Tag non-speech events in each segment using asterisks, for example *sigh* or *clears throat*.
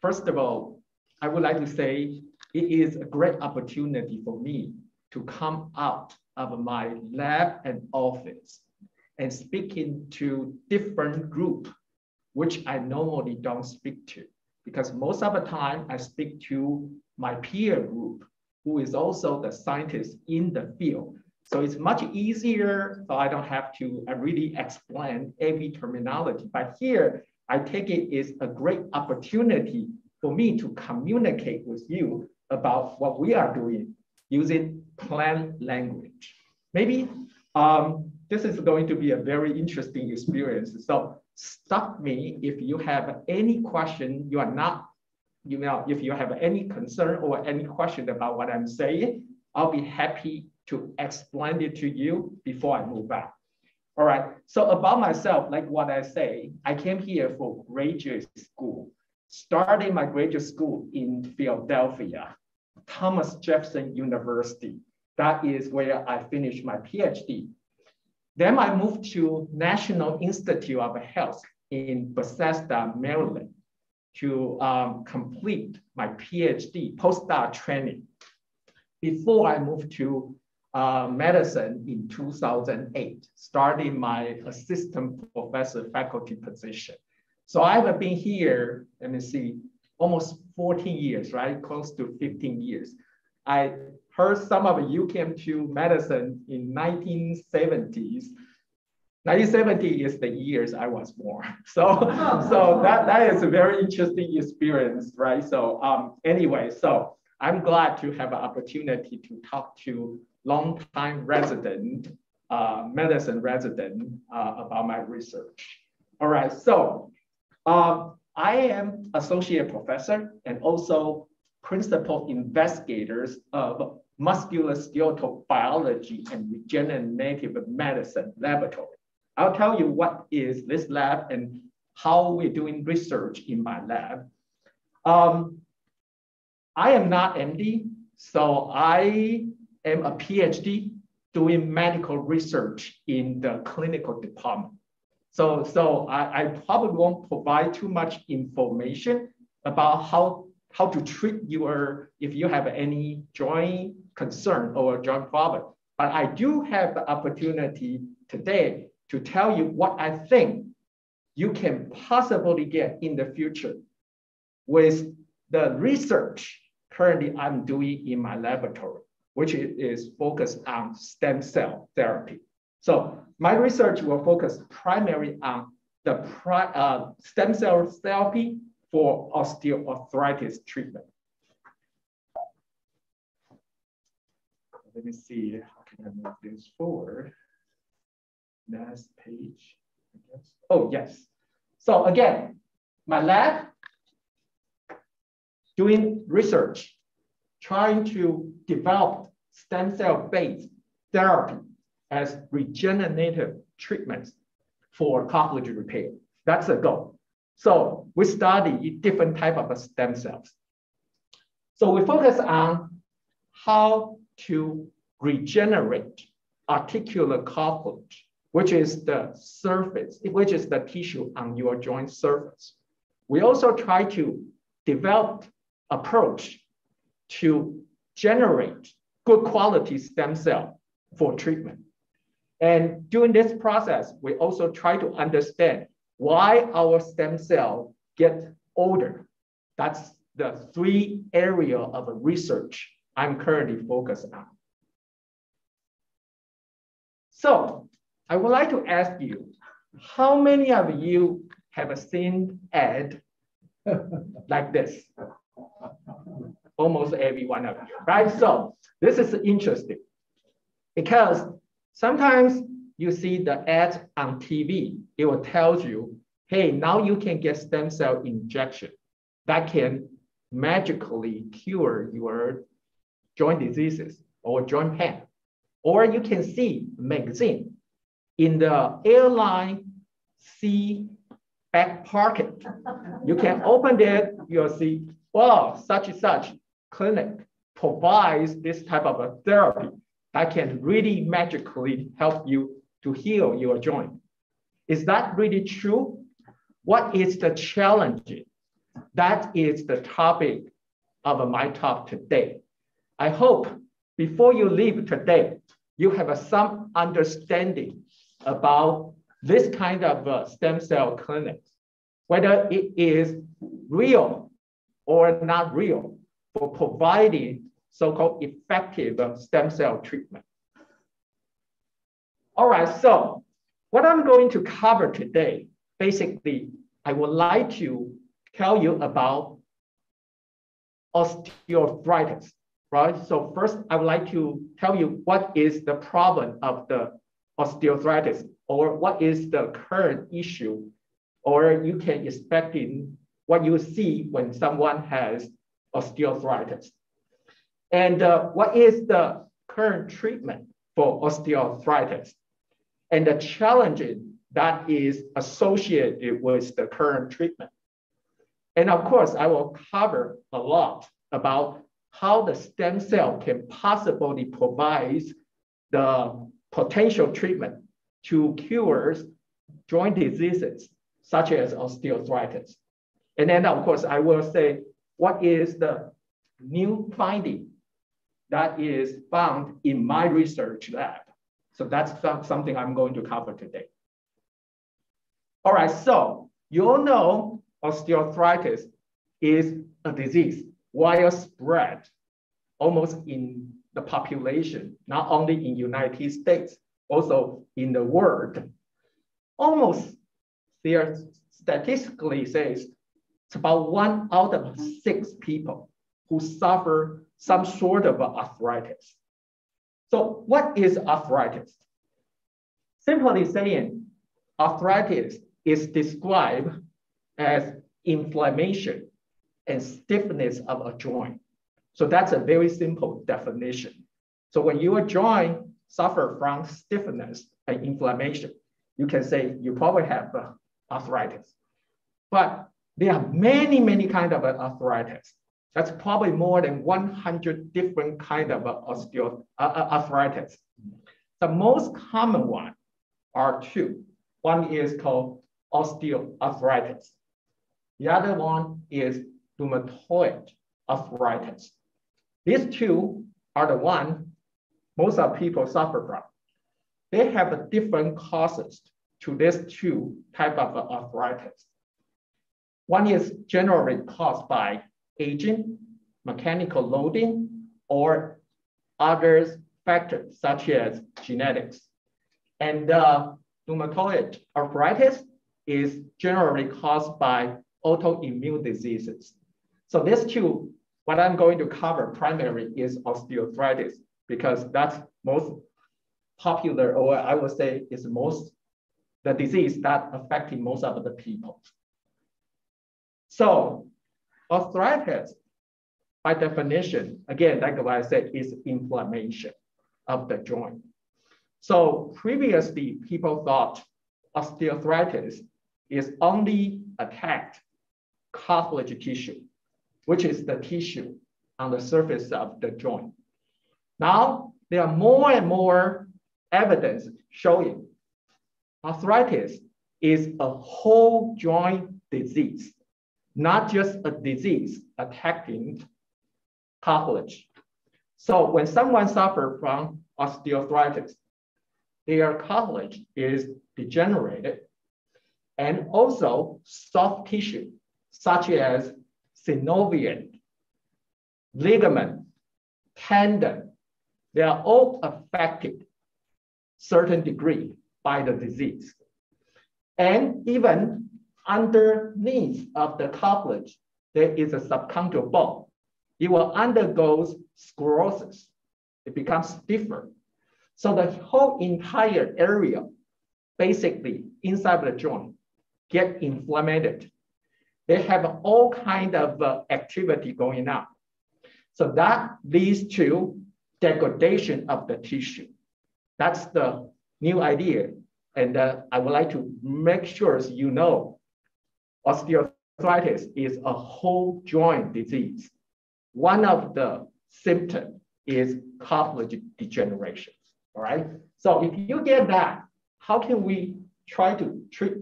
first of all, I would like to say it is a great opportunity for me to come out of my lab and office and speaking to different group, which I normally don't speak to because most of the time I speak to my peer group, who is also the scientist in the field. So it's much easier, so I don't have to really explain every terminology. But here, I take it is a great opportunity for me to communicate with you about what we are doing using plain language. Maybe um, this is going to be a very interesting experience. So stop me if you have any question you are not, you know, if you have any concern or any question about what I'm saying, I'll be happy to explain it to you before I move on. All right, so about myself, like what I say, I came here for graduate school, starting my graduate school in Philadelphia, Thomas Jefferson University. That is where I finished my PhD. Then I moved to National Institute of Health in Bethesda, Maryland to um, complete my PhD postdoc training before I moved to uh, medicine in 2008, starting my assistant professor faculty position. So I've been here, let me see, almost 14 years, right? Close to 15 years. I heard some of you came to medicine in 1970s. 1970 is the years I was born. *laughs* So, so that, that is a very interesting experience, right? So um, anyway, so I'm glad to have an opportunity to talk to long-time resident, uh, medicine resident uh, about my research. All right, so uh, I am associate professor and also principal investigators of musculoskeletal biology and regenerative medicine laboratory. I'll tell you what is this lab and how we're doing research in my lab. Um, I am not MD, so I am a PhD doing medical research in the clinical department. So, so I, I probably won't provide too much information about how, how to treat your, if you have any joint concern or joint problem. But I do have the opportunity today to tell you what I think you can possibly get in the future with the research currently I'm doing in my laboratory which is focused on stem cell therapy. So my research will focus primarily on the pri uh, stem cell therapy for osteoarthritis treatment. Let me see, how can I move this forward? Last page, I guess. Oh, yes. So again, my lab doing research, trying to develop stem cell-based therapy as regenerative treatments for cartilage repair. That's the goal. So we study different type of stem cells. So we focus on how to regenerate articular cartilage, which is the surface, which is the tissue on your joint surface. We also try to develop approach to generate good quality stem cell for treatment. And during this process, we also try to understand why our stem cell get older. That's the three area of research I'm currently focused on. So I would like to ask you, how many of you have seen ad *laughs* like this? Almost every one of you, right? So this is interesting because sometimes you see the ad on TV, it will tell you, hey, now you can get stem cell injection that can magically cure your joint diseases or joint pain. Or you can see magazine in the airline seat back pocket. You can open it, you'll see, wow, such and such clinic provides this type of a therapy that can really magically help you to heal your joint. Is that really true? What is the challenge? that is the topic of my talk today. I hope before you leave today, you have some understanding about this kind of uh, stem cell clinics, whether it is real or not real for providing so-called effective uh, stem cell treatment. All right, so what I'm going to cover today, basically, I would like to tell you about osteoarthritis, right? So first, I would like to tell you what is the problem of the osteoarthritis or what is the current issue or you can expect in what you see when someone has osteoarthritis. And uh, what is the current treatment for osteoarthritis and the challenges that is associated with the current treatment. And of course, I will cover a lot about how the stem cell can possibly provide the potential treatment to cure joint diseases such as osteoarthritis. And then of course, I will say what is the new finding that is found in my research lab. So that's something I'm going to cover today. All right, so you all know osteoarthritis is a disease widespread almost in the population, not only in United States, also in the world. Almost there statistically says it's about one out of six people who suffer some sort of arthritis. So what is arthritis? Simply saying, arthritis is described as inflammation and stiffness of a joint. So that's a very simple definition. So when your joint suffer from stiffness and inflammation, you can say you probably have uh, arthritis. But there are many, many kind of arthritis. That's probably more than 100 different kind of uh, uh, arthritis. The most common one are two. One is called osteoarthritis. The other one is rheumatoid arthritis. These two are the one most of people suffer from. They have different causes to these two type of arthritis. One is generally caused by aging, mechanical loading, or other factors such as genetics. And uh, rheumatoid arthritis is generally caused by autoimmune diseases. So these two, what I'm going to cover primarily is osteoarthritis because that's most popular, or I would say is most the disease that affecting most of the people. So arthritis, by definition, again, like what I said, is inflammation of the joint. So previously, people thought osteoarthritis is only attacked cartilage tissue, which is the tissue on the surface of the joint. Now, there are more and more evidence showing arthritis is a whole joint disease, not just a disease attacking cartilage. So when someone suffers from osteoarthritis, their cartilage is degenerated and also soft tissue such as synovium, ligament, tendon, they are all affected certain degree by the disease. And even underneath of the cartilage, there is a subchondral bone. It will undergo sclerosis. It becomes stiffer. So the whole entire area, basically inside the joint, get inflamed. They have all kind of uh, activity going on. So that leads to degradation of the tissue. That's the new idea. And uh, I would like to make sure you know osteoarthritis is a whole joint disease. One of the symptoms is cartilage degeneration, all right? So if you get that, how can we try to treat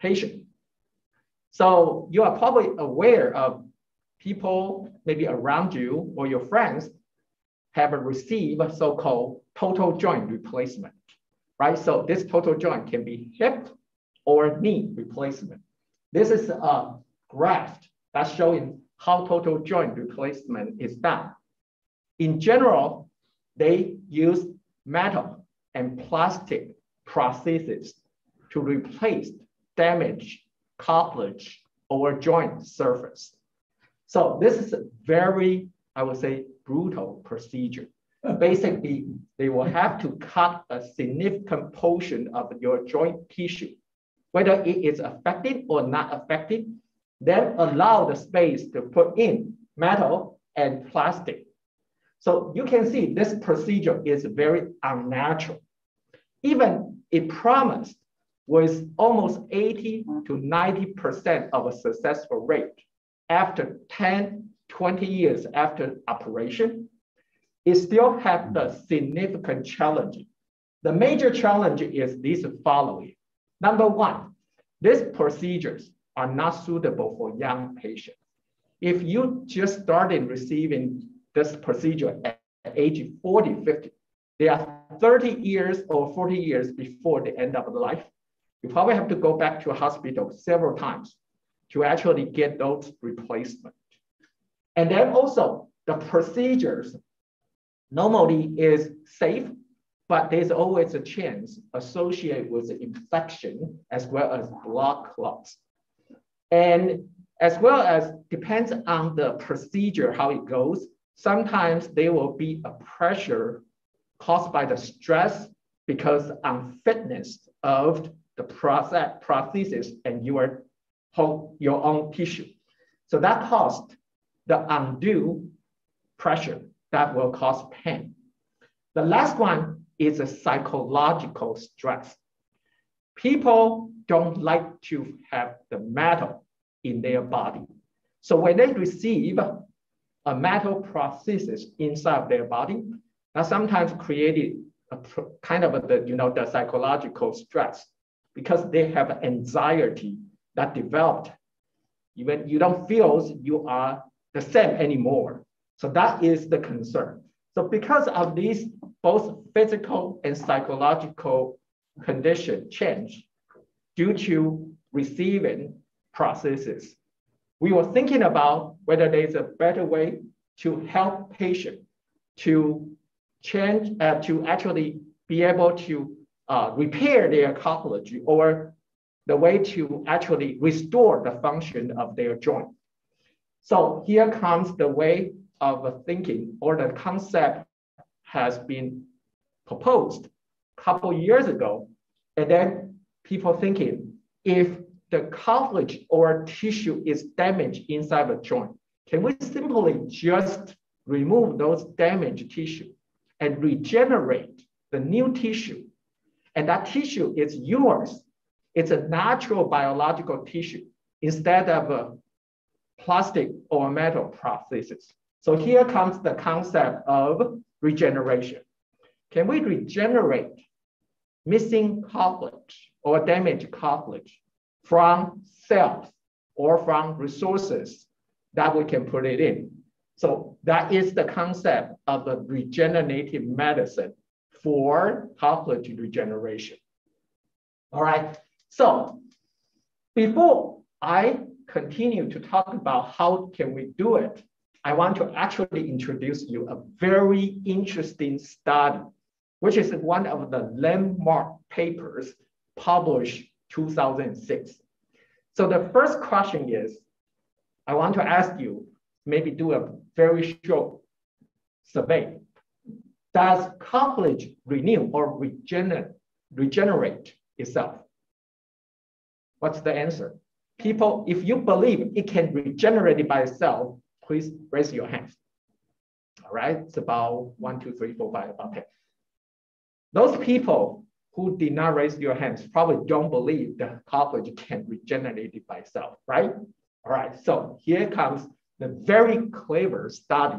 patient? So you are probably aware of people maybe around you or your friends have received so-called total joint replacement, right? So this total joint can be hip or knee replacement. This is a graph that's showing how total joint replacement is done. In general, they use metal and plastic prostheses to replace damaged cartilage or joint surface. So this is a very, I would say, brutal procedure. Basically, they will have to cut a significant portion of your joint tissue, whether it is affected or not affected, then allow the space to put in metal and plastic. So you can see this procedure is very unnatural. Even it promised with almost 80 to 90% of a successful rate after 10, 20 years after operation, it still have the significant challenge. The major challenge is this following. Number one, these procedures are not suitable for young patients. If you just started receiving this procedure at age 40, 50, they are 30 years or 40 years before the end of the life. You probably have to go back to a hospital several times to actually get those replacement. And then also the procedures normally is safe, but there's always a chance associated with the infection as well as blood clots. And as well as depends on the procedure, how it goes, sometimes there will be a pressure caused by the stress because unfitness of the process, prosthesis and your, your own tissue. So that caused the undue pressure that will cause pain. The last one is a psychological stress. People don't like to have the metal in their body. So when they receive a metal prosthesis inside their body, that sometimes created a kind of a, the, you know, the psychological stress because they have anxiety that developed. Even you don't feel you are the same anymore. So that is the concern. So because of these both physical and psychological condition change due to receiving processes. we were thinking about whether there's a better way to help patient to change, uh, to actually be able to uh, repair their cartilage or the way to actually restore the function of their joint. So here comes the way of thinking or the concept has been proposed a couple years ago. And then people thinking, if the cartilage or tissue is damaged inside the joint, can we simply just remove those damaged tissue and regenerate the new tissue? And that tissue is yours. It's a natural biological tissue instead of a plastic or metal prosthesis. So here comes the concept of regeneration. Can we regenerate missing cartilage or damaged cartilage from cells or from resources that we can put it in? So that is the concept of the regenerative medicine for cartilage regeneration. All right, so before I continue to talk about how can we do it, I want to actually introduce you a very interesting study, which is one of the landmark papers published 2006. So the first question is, I want to ask you, maybe do a very short survey. Does cartilage renew or regenerate, regenerate itself? What's the answer? People, if you believe it can regenerate it by itself, please raise your hands. All right, it's about one, two, three, four, five, about okay. Those people who did not raise your hands probably don't believe the cartilage can regenerate it by itself, right? All right, so here comes the very clever study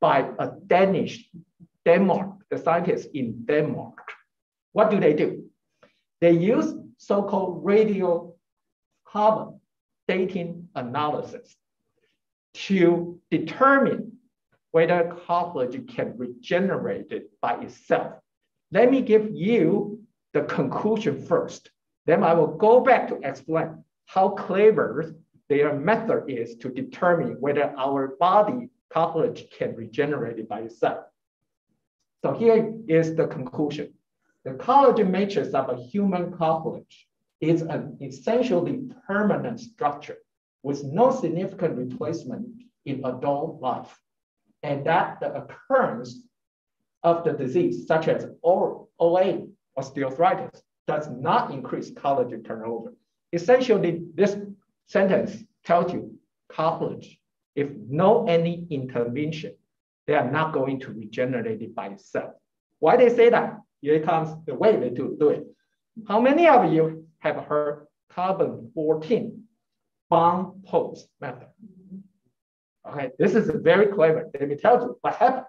by a Danish, Denmark, the scientists in Denmark. What do they do? They use so-called radiocarbon dating analysis to determine whether cartilage can regenerate it by itself. Let me give you the conclusion first. Then I will go back to explain how clever their method is to determine whether our body cartilage can regenerate it by itself. So here is the conclusion. The collagen matrix of a human cartilage is an essentially permanent structure with no significant replacement in adult life. And that the occurrence of the disease, such as OA, or osteoarthritis, does not increase collagen turnover. Essentially, this sentence tells you cartilage, if no any intervention, they are not going to regenerate it by itself. Why they say that? Here comes the way they do, do it. How many of you have heard carbon 14 bomb pulse method? Okay, this is very clever. Let me tell you what happened.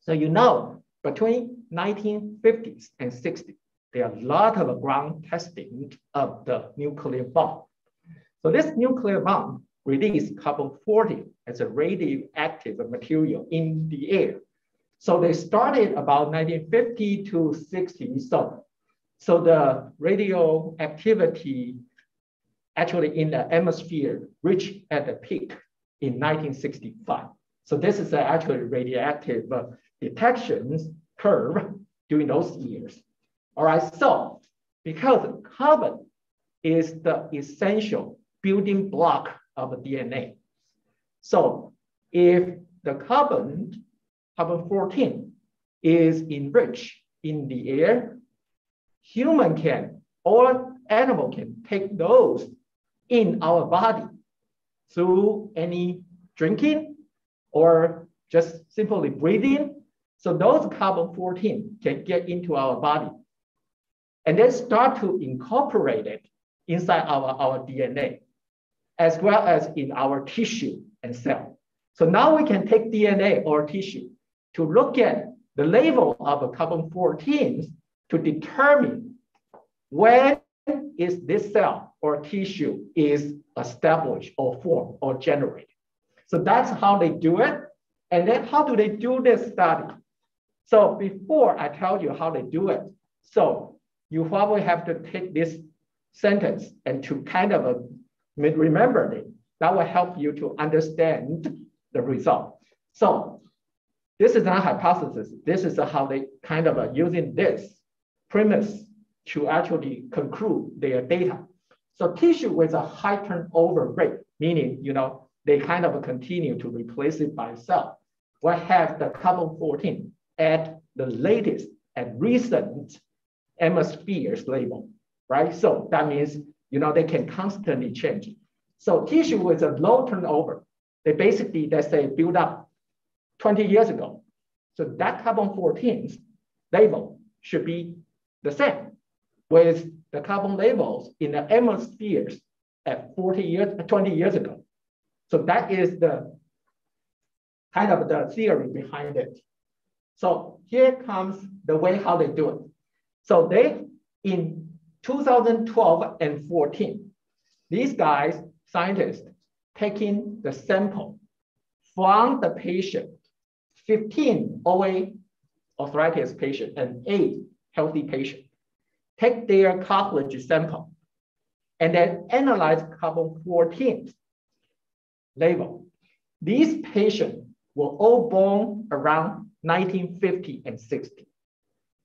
So you know, between 1950s and 60s, there are a lot of ground testing of the nuclear bomb. So this nuclear bomb released carbon-40 as a radioactive material in the air. So they started about 1950 to 60. So, so the radioactivity actually in the atmosphere reached at the peak in 1965. So this is actually radioactive uh, detections curve during those years. All right, so because carbon is the essential building block of DNA. So if the carbon, carbon 14 is enriched in the air, human can or animal can take those in our body through any drinking or just simply breathing. So those carbon 14 can get into our body and then start to incorporate it inside our, our DNA, as well as in our tissue and cell. So now we can take DNA or tissue to look at the level of carbon 14 to determine when is this cell or tissue is established or formed or generated. So that's how they do it. And then how do they do this study? So before I tell you how they do it, so you probably have to take this sentence and to kind of uh, remember it. That will help you to understand the result. So this is not hypothesis. This is how they kind of using this premise to actually conclude their data. So tissue with a high turnover rate, meaning you know they kind of continue to replace it by itself, will have the carbon 14 at the latest and recent atmospheres label, right? So that means, you know, they can constantly change. So tissue with a low turnover, they basically, let's say, build up 20 years ago. So that carbon 14 label should be the same with the carbon levels in the atmospheres at 40 years, 20 years ago. So that is the kind of the theory behind it. So here comes the way how they do it. So they, in 2012 and 14, these guys, scientists, taking the sample from the patient, 15 OA arthritis patient and eight healthy patient, take their cartilage sample and then analyze carbon 14 level. These patients were all born around 1950 and 60.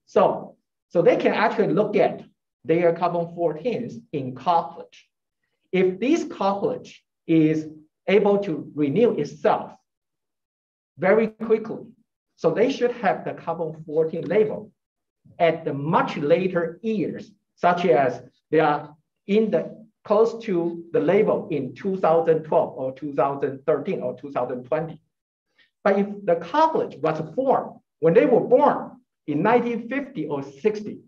So so they can actually look at their carbon 14s in cartilage. If this cartilage is able to renew itself very quickly, so they should have the carbon 14 label at the much later years, such as they are in the close to the label in 2012 or 2013 or 2020. But if the cartilage was formed when they were born, in 1950 or 60,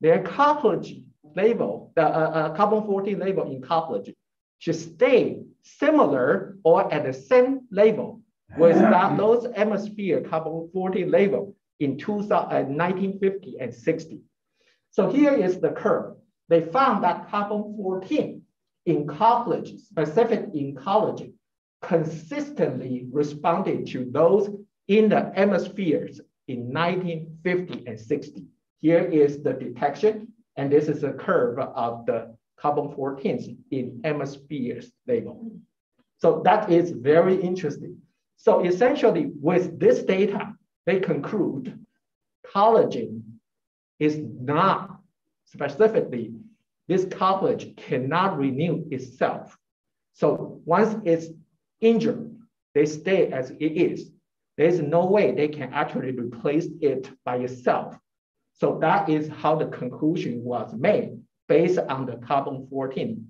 their cartilage label, the uh, uh, carbon 14 label in cartilage should stay similar or at the same level with that, those atmosphere carbon 14 label in 2000, uh, 1950 and 60. So here is the curve. They found that carbon 14 in cartilage, specific in collagen, consistently responded to those in the hemispheres in 1950 and 60. Here is the detection, and this is a curve of the carbon 14 in hemispheres label. So that is very interesting. So essentially, with this data, they conclude collagen is not specifically, this cartilage cannot renew itself. So once it's injured, they stay as it is. There's no way they can actually replace it by itself. So that is how the conclusion was made based on the carbon 14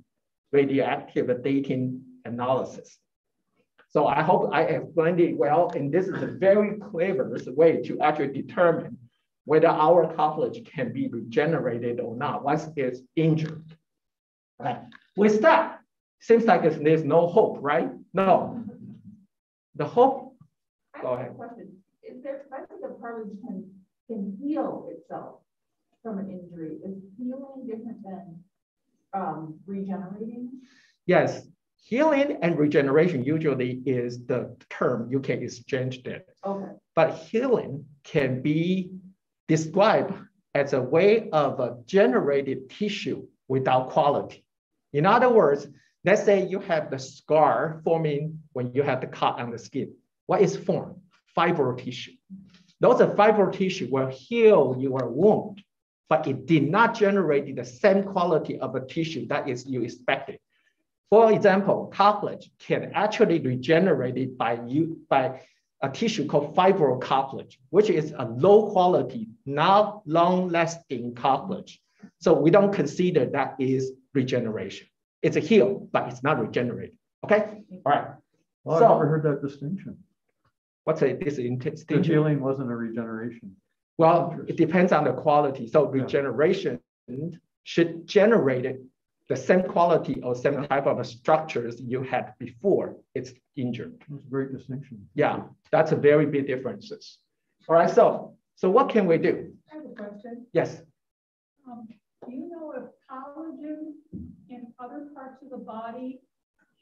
radioactive dating analysis. So I hope I explained it well, and this is a very clever way to actually determine whether our cartilage can be regenerated or not once it's injured. Right. With that, seems like there's no hope, right? No. The hope, go ahead. Is there, I think the cartilage can, can heal itself from an injury. Is healing different than um, regenerating? Yes, healing and regeneration usually is the term you can exchange there. Okay. But healing can be described as a way of a generated tissue without quality. In other words, let's say you have the scar forming when you have the cut on the skin. What is formed? Fibro tissue. Those are fibro tissue will heal your wound, but it did not generate the same quality of a tissue that is you expected. For example, cartilage can actually regenerate it by, you, by a tissue called fibrocartilage, which is a low quality, not long lasting cartilage. So we don't consider that is regeneration. It's a heal, but it's not regenerated. Okay, all right. Well, so, I've never heard that distinction. What's a this distinction? healing wasn't a regeneration. Well, it depends on the quality. So regeneration yeah. should generate the same quality or same type of structures you had before it's injured. That's a great distinction. Yeah, that's a very big differences. All right, so so what can we do? I have a question. Yes. Um, do you know if collagen in other parts of the body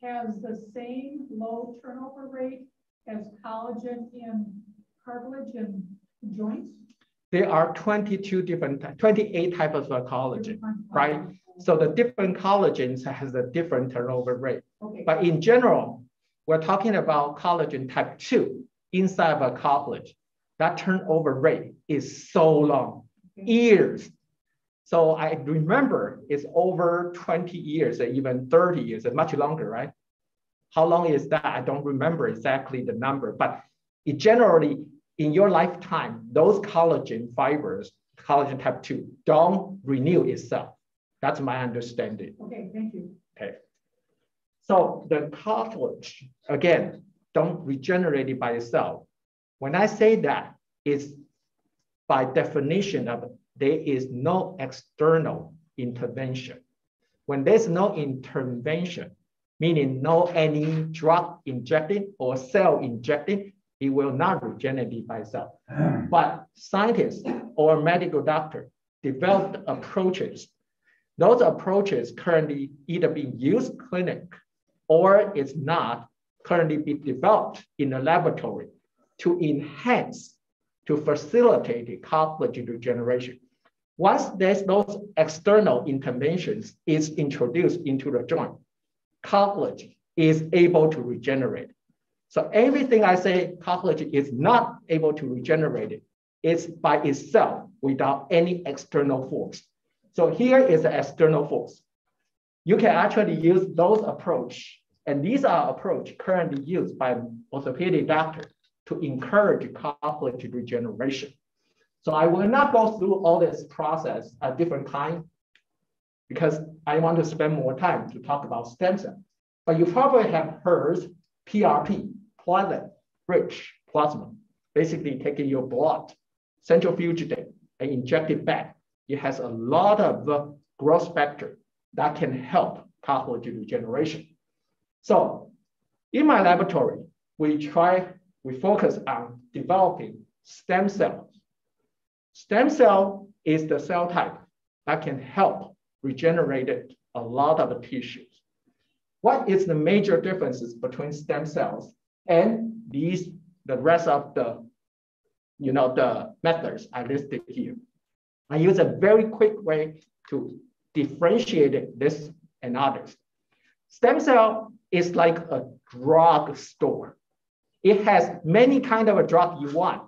has the same low turnover rate as collagen in cartilage and joints? There are 22 different, 28 types of collagen, right? So the different collagens has a different turnover rate. Okay. But in general, we're talking about collagen type 2 inside of a cartilage. That turnover rate is so long, okay. years. So I remember it's over 20 years, or even 30 years, and much longer, right? How long is that? I don't remember exactly the number, but it generally, in your lifetime, those collagen fibers, collagen type 2, don't renew itself. That's my understanding. Okay, thank you. Okay. So the cartilage, again, don't regenerate it by itself. When I say that, it's by definition of there is no external intervention. When there's no intervention, meaning no any drug injecting or cell injecting, it will not regenerate by itself. *clears throat* but scientists or medical doctor developed approaches those approaches currently either being used clinic or it's not currently being developed in the laboratory to enhance, to facilitate the cartilage regeneration. Once there's those external interventions is introduced into the joint, cartilage is able to regenerate. So everything I say cartilage is not able to regenerate it, it's by itself without any external force. So here is the external force. You can actually use those approach, and these are approach currently used by orthopedic doctor to encourage cartilage regeneration. So I will not go through all this process at different time because I want to spend more time to talk about stem cell. But you probably have heard PRP, platelet rich plasma, basically taking your blood, centrifugate, and inject it back it has a lot of uh, growth factor that can help cartilage regeneration. So in my laboratory, we try, we focus on developing stem cells. Stem cell is the cell type that can help regenerate a lot of tissues. what is the major differences between stem cells and these, the rest of the, you know, the methods I listed here. I use a very quick way to differentiate this and others. Stem cell is like a drug store. It has many kind of a drug you want,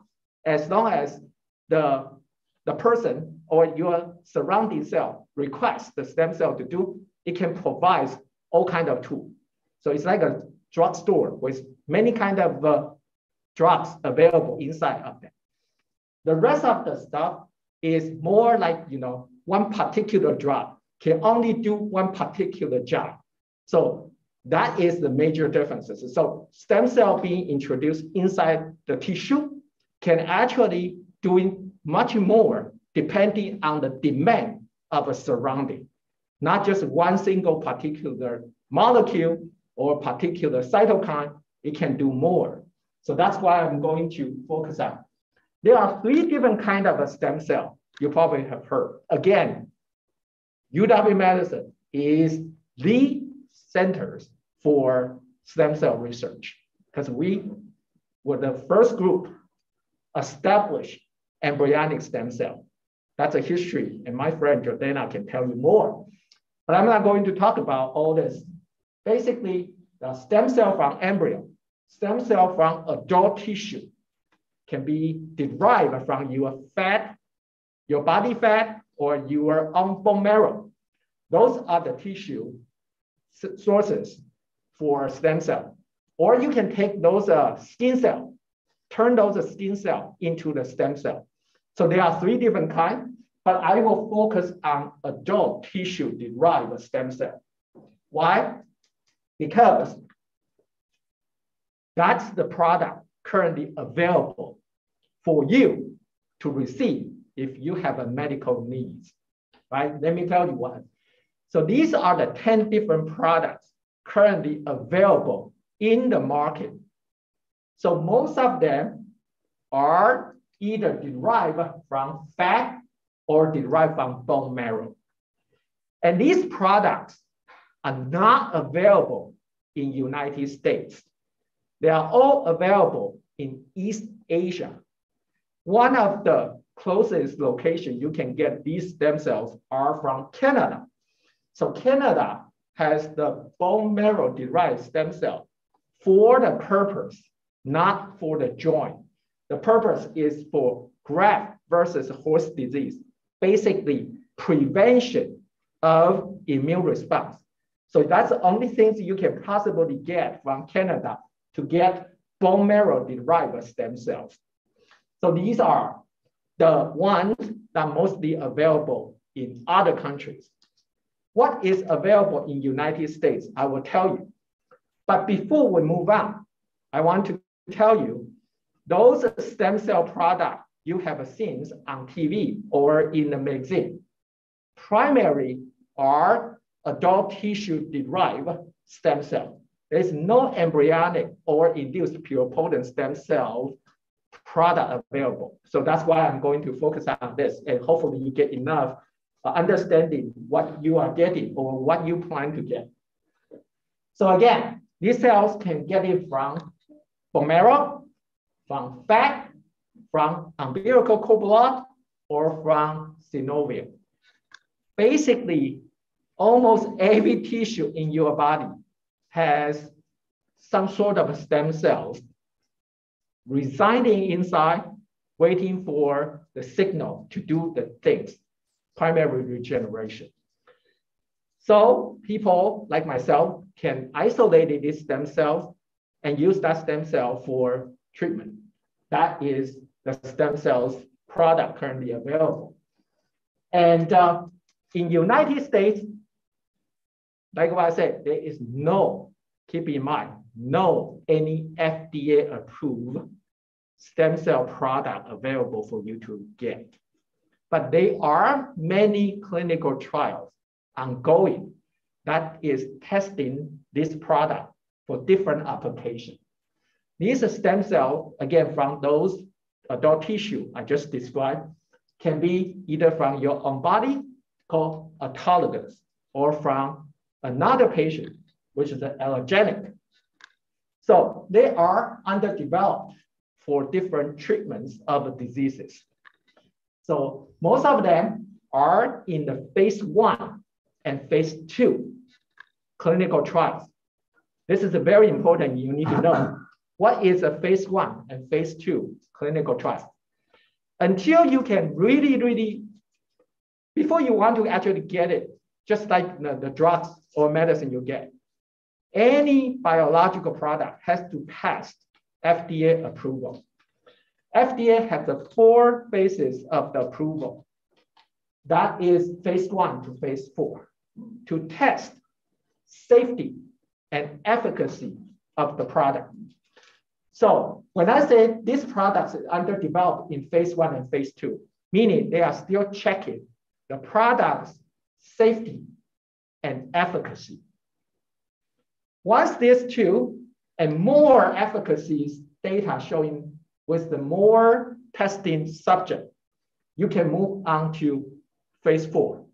as long as the, the person or your surrounding cell requests the stem cell to do, it can provide all kind of tools. So it's like a drug store with many kind of uh, drugs available inside of them. The rest of the stuff is more like, you know, one particular drug can only do one particular job. So that is the major differences. So stem cell being introduced inside the tissue can actually doing much more depending on the demand of a surrounding, not just one single particular molecule or particular cytokine, it can do more. So that's why I'm going to focus on. There are three different kind of a stem cell you probably have heard. Again, UW Medicine is the centers for stem cell research because we were the first group established embryonic stem cell. That's a history, and my friend Jordana can tell you more. But I'm not going to talk about all this. Basically, the stem cell from embryo, stem cell from adult tissue can be derived from your fat, your body fat, or your own bone marrow. Those are the tissue sources for stem cell. Or you can take those uh, skin cell, turn those skin cell into the stem cell. So there are three different kinds, but I will focus on adult tissue derived stem cell. Why? Because that's the product currently available for you to receive if you have a medical needs, right? Let me tell you what. So these are the 10 different products currently available in the market. So most of them are either derived from fat or derived from bone marrow. And these products are not available in United States. They are all available in East Asia. One of the closest location you can get these stem cells are from Canada. So Canada has the bone marrow derived stem cell for the purpose, not for the joint. The purpose is for graft versus host disease, basically prevention of immune response. So that's the only things you can possibly get from Canada to get bone marrow derived stem cells. So these are the ones that mostly available in other countries. What is available in United States, I will tell you. But before we move on, I want to tell you those stem cell products you have seen on TV or in the magazine primary are adult tissue derived stem cell. There's no embryonic or induced pluripotent stem cell product available. So that's why I'm going to focus on this and hopefully you get enough uh, understanding what you are getting or what you plan to get. So again, these cells can get it from bone marrow, from fat, from umbilical cord blood, or from synovium. Basically, almost every tissue in your body has some sort of stem cells residing inside, waiting for the signal to do the things primary regeneration. So people like myself can isolate these stem cells and use that stem cell for treatment. That is the stem cells product currently available. And uh, in United States, like what I said, there is no, keep in mind, no any FDA approved stem cell product available for you to get but there are many clinical trials ongoing that is testing this product for different applications. These stem cells, again, from those adult tissue I just described, can be either from your own body called autologous or from another patient which is the allogenic. So they are underdeveloped for different treatments of diseases. So most of them are in the phase one and phase two clinical trials. This is very important. You need to know *laughs* what is a phase one and phase two clinical trials. Until you can really, really, before you want to actually get it, just like the, the drugs or medicine you get, any biological product has to pass FDA approval. FDA has the four phases of the approval. That is phase one to phase four to test safety and efficacy of the product. So when I say these products are underdeveloped in phase one and phase two, meaning they are still checking the product's safety and efficacy. Once these two and more efficacy data showing with the more testing subject, you can move on to phase four.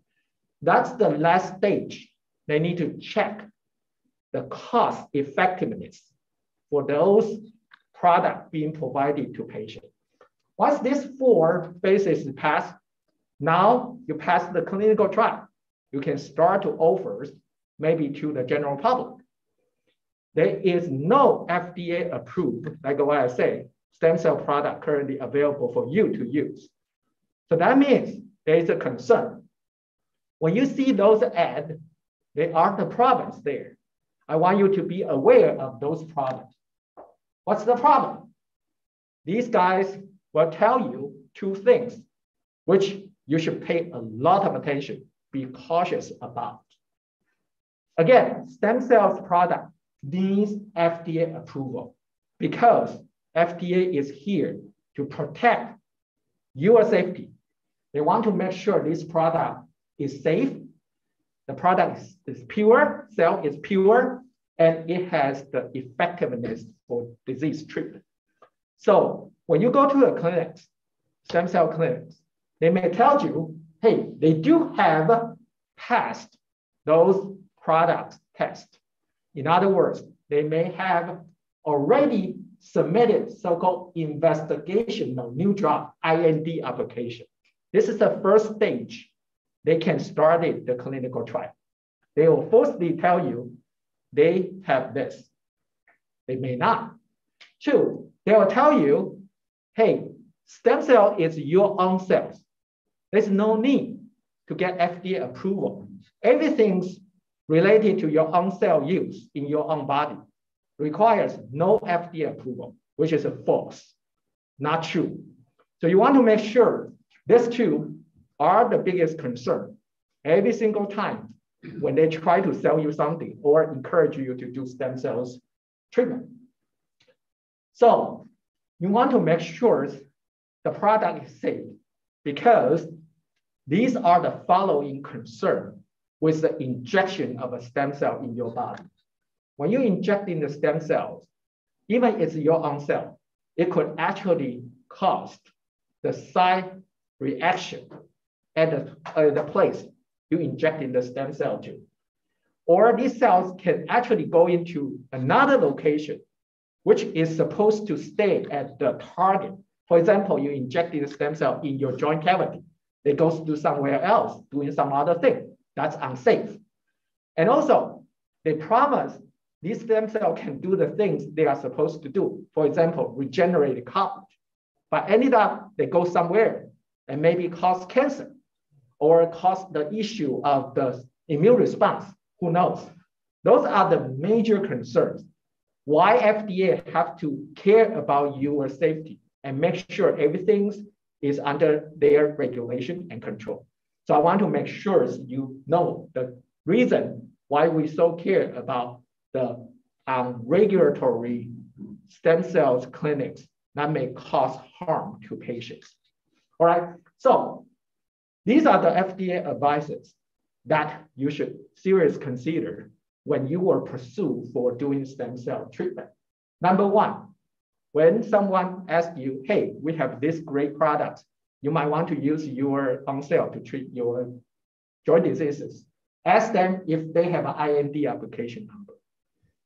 That's the last stage. They need to check the cost effectiveness for those products being provided to patients. Once these four phases pass, now you pass the clinical trial. You can start to offer maybe to the general public. There is no FDA approved, like what I say, stem cell product currently available for you to use. So that means there is a concern. When you see those ads, there are the problems there. I want you to be aware of those problems. What's the problem? These guys will tell you two things, which you should pay a lot of attention, be cautious about. Again, stem cells product needs FDA approval because FDA is here to protect your safety. They want to make sure this product is safe, the product is, is pure, cell is pure, and it has the effectiveness for disease treatment. So when you go to a clinic, stem cell clinics, they may tell you, hey, they do have passed those products test. In other words, they may have already submitted so-called investigational new drug IND application. This is the first stage. They can start it, the clinical trial. They will firstly tell you they have this. They may not. Two, they will tell you, hey, stem cell is your own cells. There's no need to get FDA approval. Everything's related to your own cell use in your own body requires no FDA approval, which is a false, not true. So you want to make sure these two are the biggest concern every single time when they try to sell you something or encourage you to do stem cells treatment. So you want to make sure the product is safe because these are the following concern with the injection of a stem cell in your body. When you inject in the stem cells, even if it's your own cell, it could actually cause the side reaction at the, uh, the place you inject in the stem cell to. Or these cells can actually go into another location, which is supposed to stay at the target. For example, you inject the stem cell in your joint cavity. It goes to somewhere else, doing some other thing. That's unsafe. And also, they promise these stem cells can do the things they are supposed to do. For example, regenerate cartilage. But ended up, they go somewhere and maybe cause cancer or cause the issue of the immune response. Who knows? Those are the major concerns. Why FDA have to care about your safety and make sure everything is under their regulation and control. So I want to make sure you know the reason why we so care about the um, regulatory stem cells clinics that may cause harm to patients. All right, so these are the FDA advices that you should seriously consider when you will pursue for doing stem cell treatment. Number one, when someone asks you, hey, we have this great product, you might want to use your own cell to treat your joint diseases. Ask them if they have an IND application number.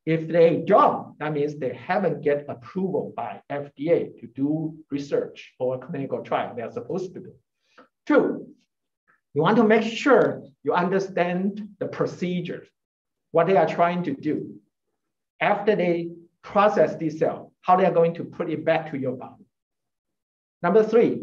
If they don't, that means they haven't get approval by FDA to do research or clinical trial they are supposed to do. Two, you want to make sure you understand the procedures, what they are trying to do. After they process these cell, how they are going to put it back to your body. Number three,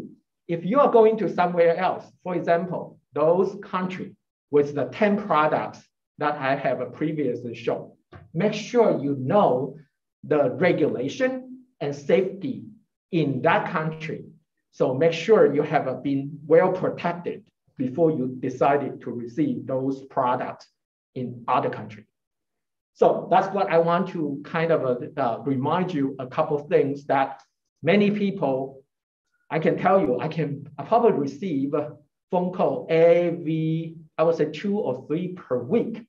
if you are going to somewhere else, for example, those countries with the 10 products that I have previously shown, make sure you know the regulation and safety in that country. So make sure you have been well protected before you decided to receive those products in other countries. So that's what I want to kind of uh, remind you a couple of things that many people I can tell you, I can I probably receive phone call every, I would say two or three per week,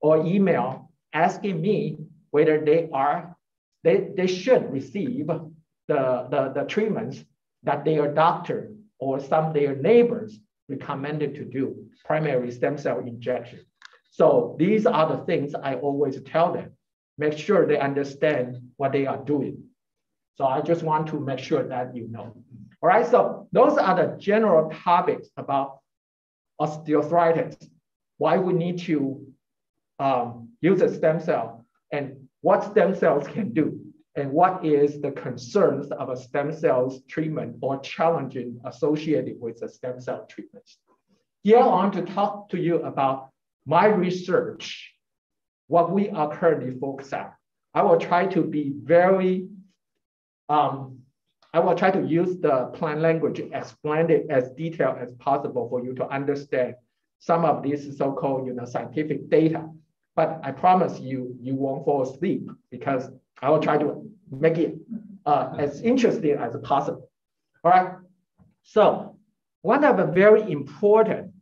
or email asking me whether they are, they, they should receive the, the, the treatments that their doctor or some their neighbors recommended to do, primary stem cell injection. So these are the things I always tell them. Make sure they understand what they are doing. So I just want to make sure that you know. All right, so those are the general topics about osteoarthritis, why we need to um, use a stem cell and what stem cells can do and what is the concerns of a stem cells treatment or challenging associated with the stem cell treatments. Here I want to talk to you about my research, what we are currently focused on. I will try to be very um, I will try to use the plain language, explain it as detailed as possible for you to understand some of this so-called you know, scientific data. But I promise you, you won't fall asleep because I will try to make it uh, as interesting as possible. All right. So one of the very important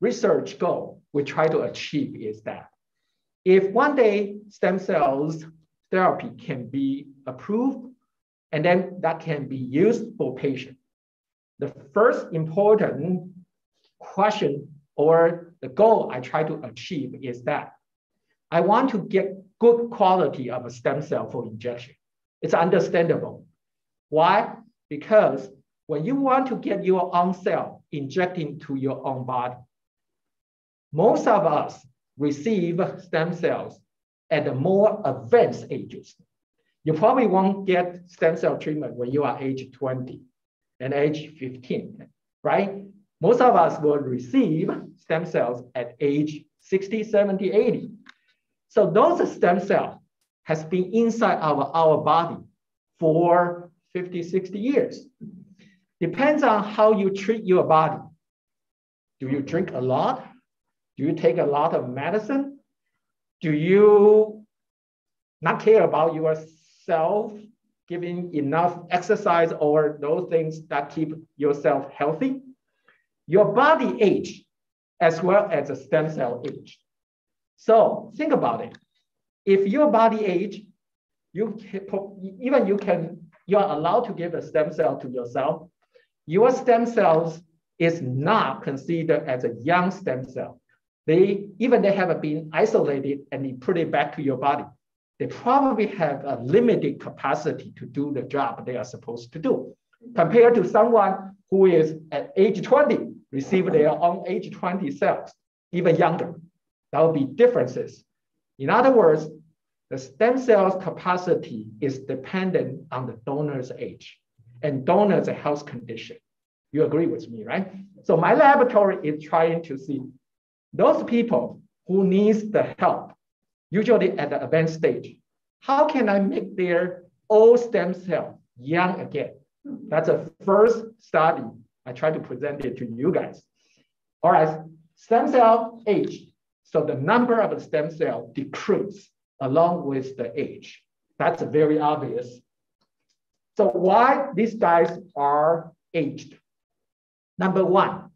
research goal we try to achieve is that if one day stem cells therapy can be approved, and then that can be used for patient. The first important question or the goal I try to achieve is that I want to get good quality of a stem cell for injection. It's understandable. Why? Because when you want to get your own cell injected to your own body, most of us receive stem cells at the more advanced ages. You probably won't get stem cell treatment when you are age 20 and age 15, right? Most of us will receive stem cells at age 60, 70, 80. So those stem cells has been inside our, our body for 50, 60 years. Depends on how you treat your body. Do you drink a lot? Do you take a lot of medicine? Do you not care about yourself, giving enough exercise or those things that keep yourself healthy? Your body age as well as the stem cell age. So think about it. If your body age, you can, even you can, you are allowed to give a stem cell to yourself. Your stem cells is not considered as a young stem cell they even they have been isolated and put it back to your body, they probably have a limited capacity to do the job they are supposed to do. Compared to someone who is at age 20, receive their own age 20 cells, even younger. That will be differences. In other words, the stem cells capacity is dependent on the donor's age and donor's health condition. You agree with me, right? So my laboratory is trying to see those people who needs the help, usually at the advanced stage, how can I make their old stem cell young again? That's a first study. I try to present it to you guys. All right, stem cell age. So the number of the stem cell decrease along with the age. That's very obvious. So why these guys are aged? Number one,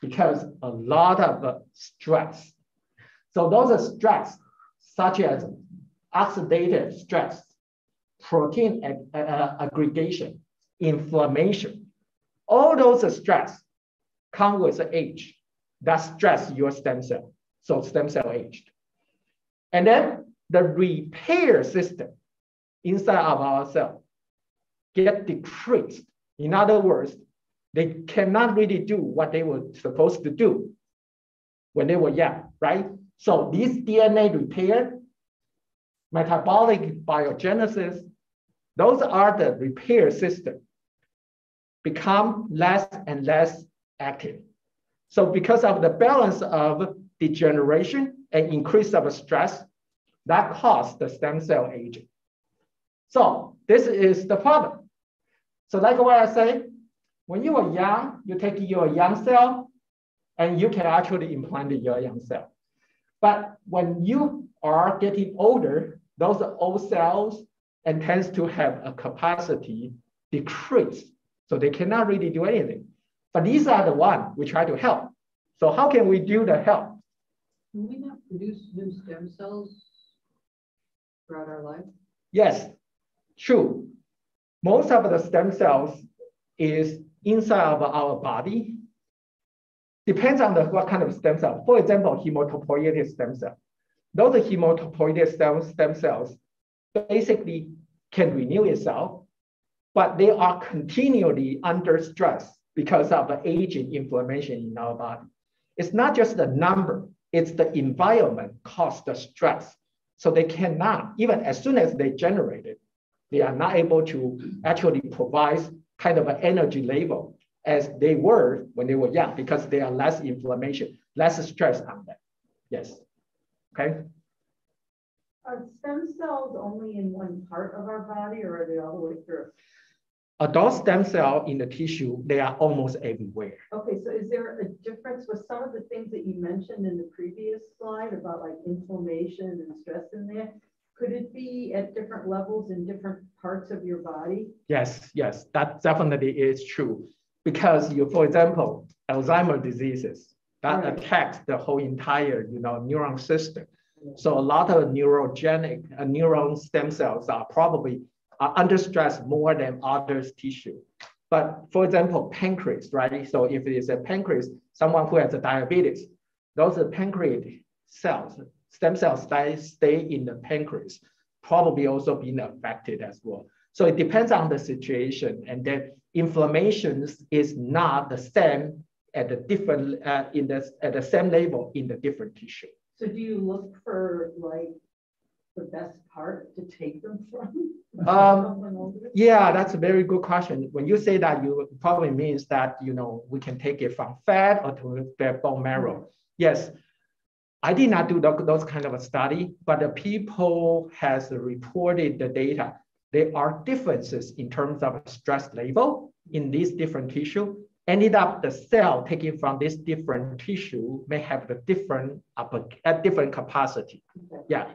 because a lot of stress. So those stress, such as oxidative stress, protein ag uh, aggregation, inflammation, all those stress come with age that stress your stem cell. So stem cell aged. And then the repair system inside of our cell get decreased. In other words, they cannot really do what they were supposed to do when they were young, right? So this DNA repair, metabolic biogenesis, those are the repair system become less and less active. So because of the balance of degeneration and increase of stress, that caused the stem cell aging. So this is the problem. So like what I say, when you are young, you take your young cell and you can actually implant your young cell. But when you are getting older, those old cells and tends to have a capacity decrease. So they cannot really do anything. But these are the ones we try to help. So how can we do the help? Can we not produce new stem cells throughout our life? Yes, true. Most of the stem cells is inside of our body. Depends on the what kind of stem cell. For example, hematopoietic stem cell. Those hematopoietic stem, stem cells basically can renew itself, but they are continually under stress because of the aging inflammation in our body. It's not just the number, it's the environment caused the stress. So they cannot, even as soon as they generate it, they are not able to actually provide kind of an energy level as they were when they were young because they are less inflammation, less stress on them. Yes. Okay. Are stem cells only in one part of our body or are they all the way through? Adult stem cell in the tissue, they are almost everywhere. Okay, so is there a difference with some of the things that you mentioned in the previous slide about like inflammation and stress in there? Could it be at different levels in different parts of your body? Yes, yes, that definitely is true. Because you, for example, Alzheimer diseases that right. attacks the whole entire, you know, neuron system. So a lot of neurogenic uh, neuron stem cells are probably are under stress more than others tissue. But for example, pancreas, right? So if it is a pancreas, someone who has a diabetes, those pancreatic cells, stem cells stay, stay in the pancreas, probably also being affected as well. So it depends on the situation. And then inflammation is not the same at the different, uh, in the, at the same level in the different tissue. So do you look for like the best part to take them from? Um, *laughs* yeah, that's a very good question. When you say that, you probably means that you know we can take it from fat or to the bone marrow. Yes, I did not do those kind of a study, but the people has reported the data. There are differences in terms of stress level in these different tissue ended up the cell taken from this different tissue may have the different a different capacity. Yeah.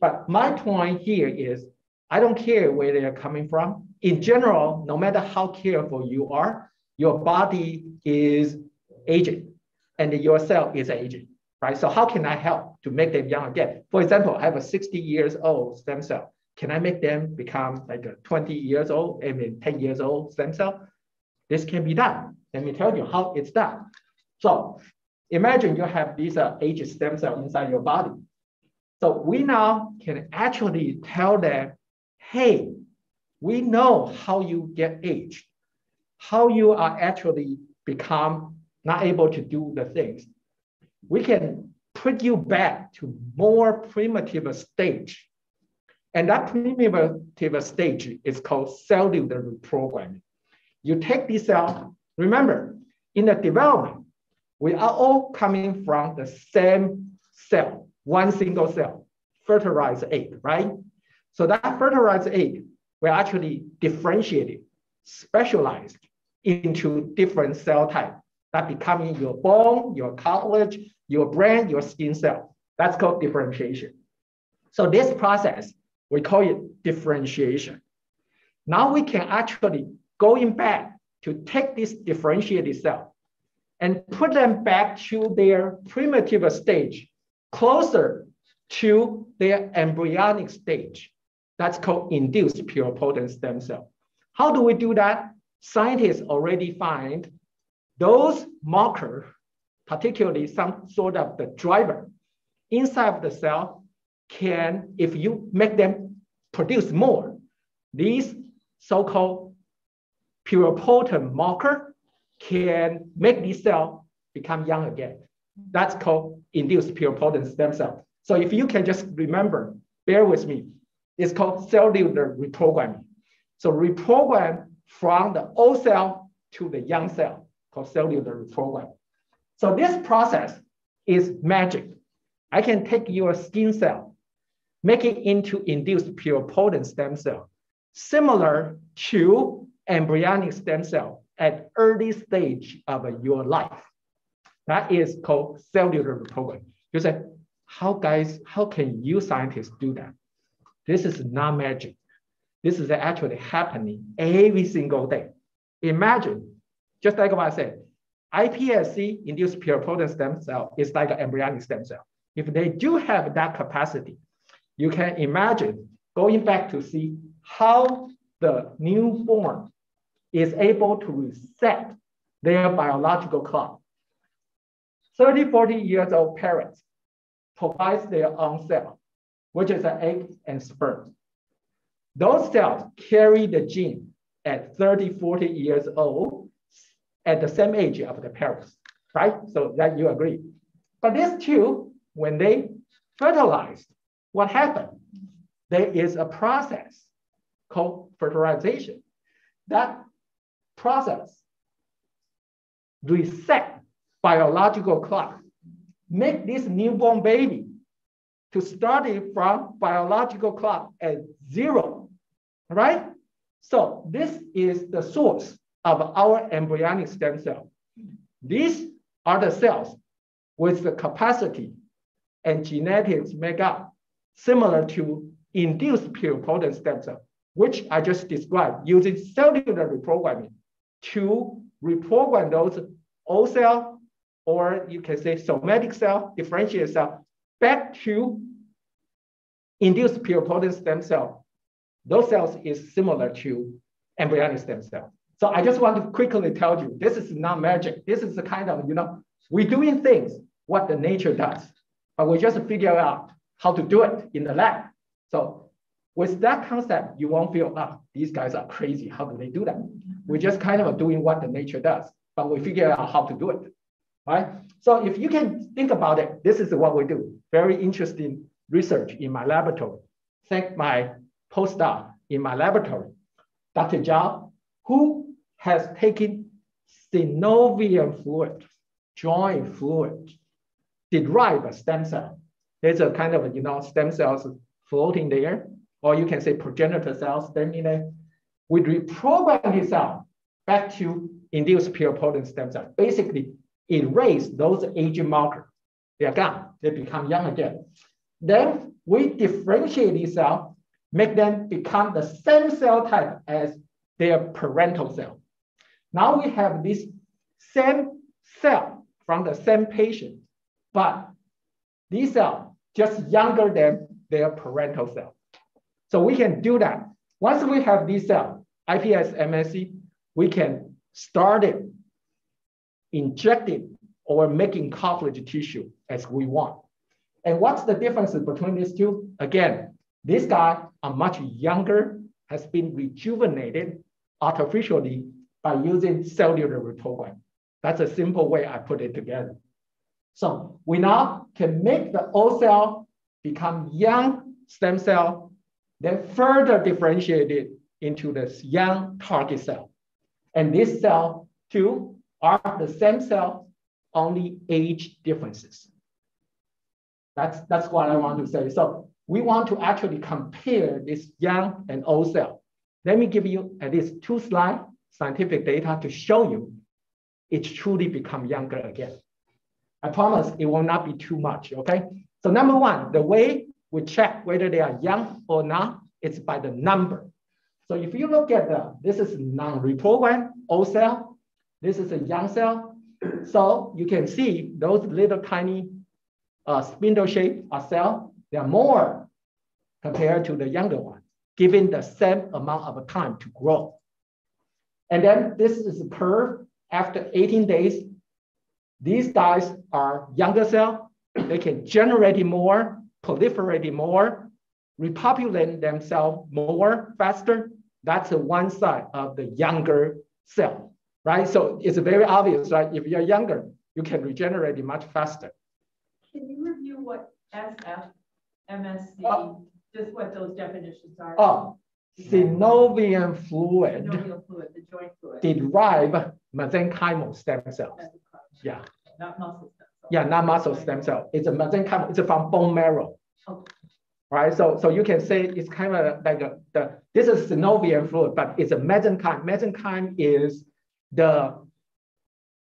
But my point here is I don't care where they are coming from. In general, no matter how careful you are, your body is aging and your cell is aging, right? So how can I help to make them young again? For example, I have a 60 years old stem cell. Can I make them become like a 20 years old, I mean 10 years old stem cell? This can be done. Let me tell you how it's done. So imagine you have these uh, aged stem cell inside your body. So we now can actually tell them, hey, we know how you get aged, how you are actually become not able to do the things. We can put you back to more primitive stage. And that primitive stage is called cellular reprogramming. You take this cell, remember, in the development, we are all coming from the same cell, one single cell, fertilized egg, right? So that fertilized egg will actually differentiate, specialized into different cell type that becoming your bone, your cartilage, your brain, your skin cell. That's called differentiation. So this process, we call it differentiation. Now we can actually going back to take this differentiated cell and put them back to their primitive stage, closer to their embryonic stage. That's called induced pluripotent stem cell. How do we do that? Scientists already find those markers, particularly some sort of the driver inside of the cell, can, if you make them produce more, these so-called pluripotent marker can make these cell become young again. That's called induced pluripotent stem cell. So if you can just remember, bear with me, it's called cellular reprogramming. So reprogram from the old cell to the young cell called cellular reprogramming. So this process is magic. I can take your skin cell, make it into induced pluripotent stem cell, similar to embryonic stem cell at early stage of your life. That is called cellular reprogramming. You say, how guys, how can you scientists do that? This is not magic. This is actually happening every single day. Imagine, just like what I said, iPSC induced pluripotent stem cell is like an embryonic stem cell. If they do have that capacity, you can imagine going back to see how the newborn is able to reset their biological clock. 30, 40 years old parents provides their own cell, which is an egg and sperm. Those cells carry the gene at 30, 40 years old at the same age of the parents, right? So that you agree. But these two, when they fertilized, what happened? There is a process called fertilization. That process reset biological clock, make this newborn baby to start it from biological clock at zero, right? So this is the source of our embryonic stem cell. These are the cells with the capacity and genetics makeup similar to induced pluripotent stem cell, which I just described using cellular reprogramming to reprogram those O cell, or you can say somatic cell, differentiated cell, back to induced pluripotent stem cell. Those cells is similar to embryonic stem cell. So I just want to quickly tell you, this is not magic. This is the kind of, you know, we're doing things what the nature does, but we just figure out how to do it in the lab. So with that concept, you won't feel, ah, these guys are crazy. How do they do that? We're just kind of doing what the nature does, but we figure out how to do it, right? So if you can think about it, this is what we do. Very interesting research in my laboratory. Thank my postdoc in my laboratory, Dr. Zhao, who has taken synovial fluid, joint fluid, derived a stem cell. There's a kind of, you know, stem cells floating there, or you can say progenitor cells standing there. We reprogram cell back to induced pluripotent stem cell. Basically, erase those aging markers. They are gone. They become young again. Then we differentiate these cells, make them become the same cell type as their parental cell. Now we have this same cell from the same patient, but these cells just younger than their parental cell. So we can do that. Once we have this cell, iPS MSC, we can start it, inject it, or making cartilage tissue as we want. And what's the difference between these two? Again, this guy are much younger, has been rejuvenated artificially by using cellular reprogram. That's a simple way I put it together. So we now can make the old cell become young stem cell, then further differentiated into this young target cell. And this cell too are the same cell, only age differences. That's, that's what I want to say. So we want to actually compare this young and old cell. Let me give you at least two slides scientific data to show you it truly become younger again. I promise it will not be too much, okay? So number one, the way we check whether they are young or not, it's by the number. So if you look at the, this is non-reprogrammed old cell, this is a young cell. So you can see those little tiny uh, spindle shape of cell, they are more compared to the younger one, given the same amount of time to grow. And then this is a curve after 18 days these guys are younger cell. They can generate more, proliferating more, repopulate themselves more faster. That's the one side of the younger cell, right? So it's very obvious, right? If you're younger, you can regenerate much faster. Can you review what SF, MSC, Oh. just what those definitions are? Oh, synovial fluid Synovial fluid, the joint fluid. derive mesenchymal stem cells. That's a problem. Yeah. Not muscle stem cells. Yeah, not muscle stem cell. It's a mesenchymal, it's from bone marrow. Okay. Right, so so you can say it's kind of like a, the this is synovial fluid, but it's a mesenchyme. Mesenchyme is the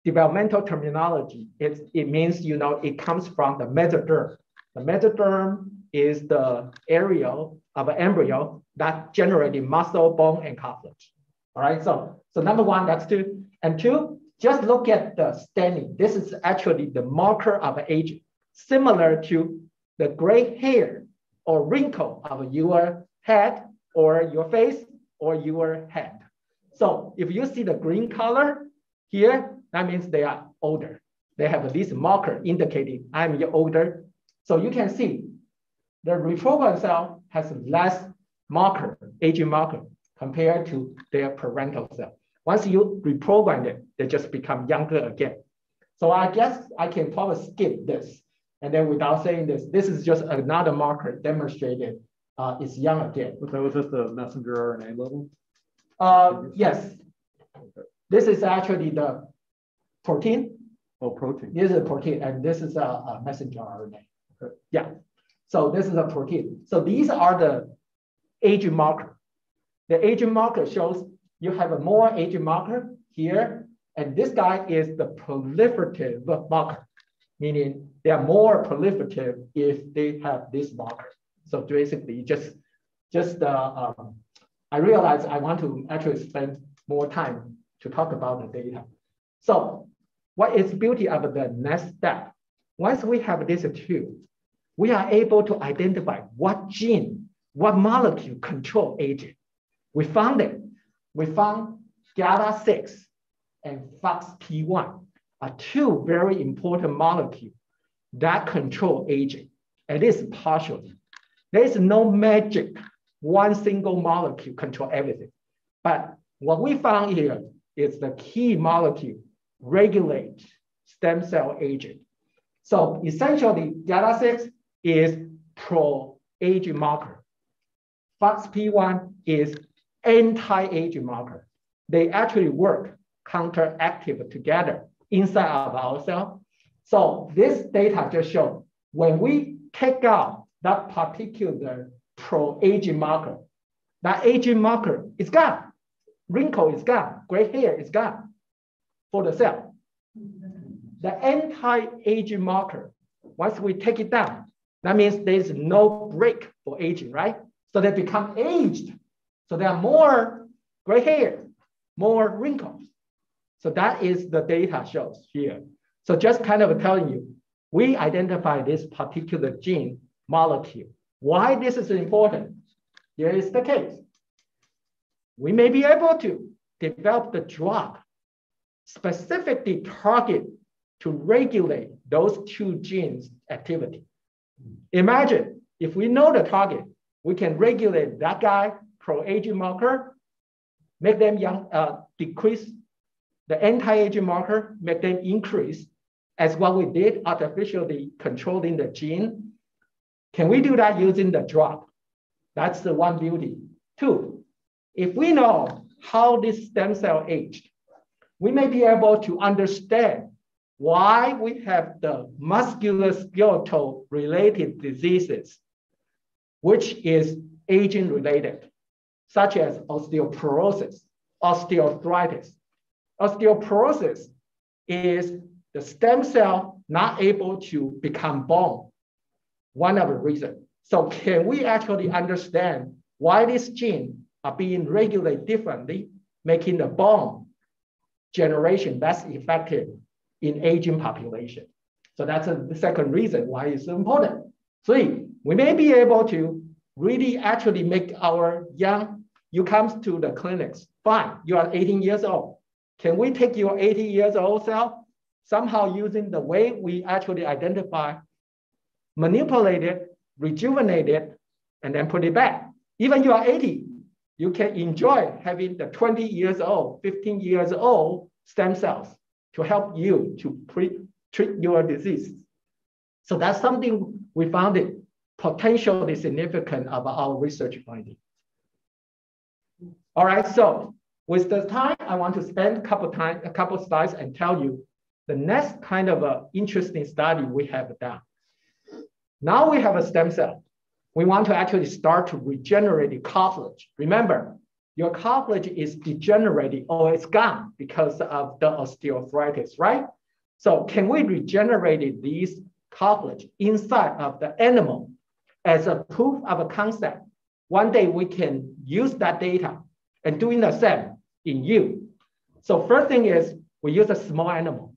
developmental terminology. It's, it means you know it comes from the mesoderm. The mesoderm is the area of an embryo that generated muscle, bone, and cartilage. All right, so so number one, that's two, and two, just look at the staining. This is actually the marker of aging, similar to the gray hair or wrinkle of your head or your face or your head. So if you see the green color here, that means they are older. They have this marker indicating I'm older. So you can see the reprogrammed cell has less marker, aging marker, compared to their parental cell. Once you reprogram it, they just become younger again. So I guess I can probably skip this. And then without saying this, this is just another marker demonstrated uh, it's young again. So was this the messenger RNA level? Uh, yes. This is actually the protein. Oh, protein. This is a protein, and this is a, a messenger RNA. Yeah. So this is a protein. So these are the aging marker. The aging marker shows you have a more aging marker here, and this guy is the proliferative marker, meaning they are more proliferative if they have this marker. So basically, just just uh, um, I realize I want to actually spend more time to talk about the data. So what is beauty of the next step? Once we have this tool, we are able to identify what gene, what molecule control aging. We found it. We found GATA6 and FOXP1 are two very important molecules that control aging, at least partially. There is no magic, one single molecule control everything. But what we found here is the key molecule regulate stem cell aging. So essentially, GATA6 is pro-aging marker. FOXP1 is anti-aging marker. They actually work counteractive together inside of our cell. So this data just show when we take out that particular pro-aging marker, that aging marker is gone. Wrinkle is gone, gray hair is gone for the cell. The anti-aging marker, once we take it down, that means there's no break for aging, right? So they become aged. So there are more gray hair, more wrinkles. So that is the data shows here. So just kind of telling you, we identify this particular gene molecule. Why this is important? Here is the case. We may be able to develop the drug specifically target to regulate those two genes activity. Imagine if we know the target, we can regulate that guy pro-aging marker, make them young, uh, decrease the anti-aging marker, make them increase as what we did artificially controlling the gene. Can we do that using the drug? That's the one beauty. Two, if we know how this stem cell aged, we may be able to understand why we have the musculoskeletal related diseases, which is aging related, such as osteoporosis, osteoarthritis. Osteoporosis is the stem cell not able to become bone, one of the reasons. So can we actually understand why these genes are being regulated differently, making the bone generation less effective in aging population. So that's a, the second reason why it's important. Three, we may be able to really actually make our young, you come to the clinics, fine, you are 18 years old. Can we take your 80 years old self, somehow using the way we actually identify, manipulate it, rejuvenate it, and then put it back. Even you are 80, you can enjoy having the 20 years old, 15 years old stem cells to help you to pre treat your disease. So that's something we found it potentially significant about our research finding. All right, so with the time, I want to spend a couple time, a couple slides and tell you the next kind of a interesting study we have done. Now we have a stem cell. We want to actually start to regenerate the cartilage. Remember, your cartilage is degenerating or it's gone because of the osteoarthritis, right? So can we regenerate these cartilage inside of the animal as a proof of a concept? One day we can use that data and doing the same in you. So first thing is we use a small animal.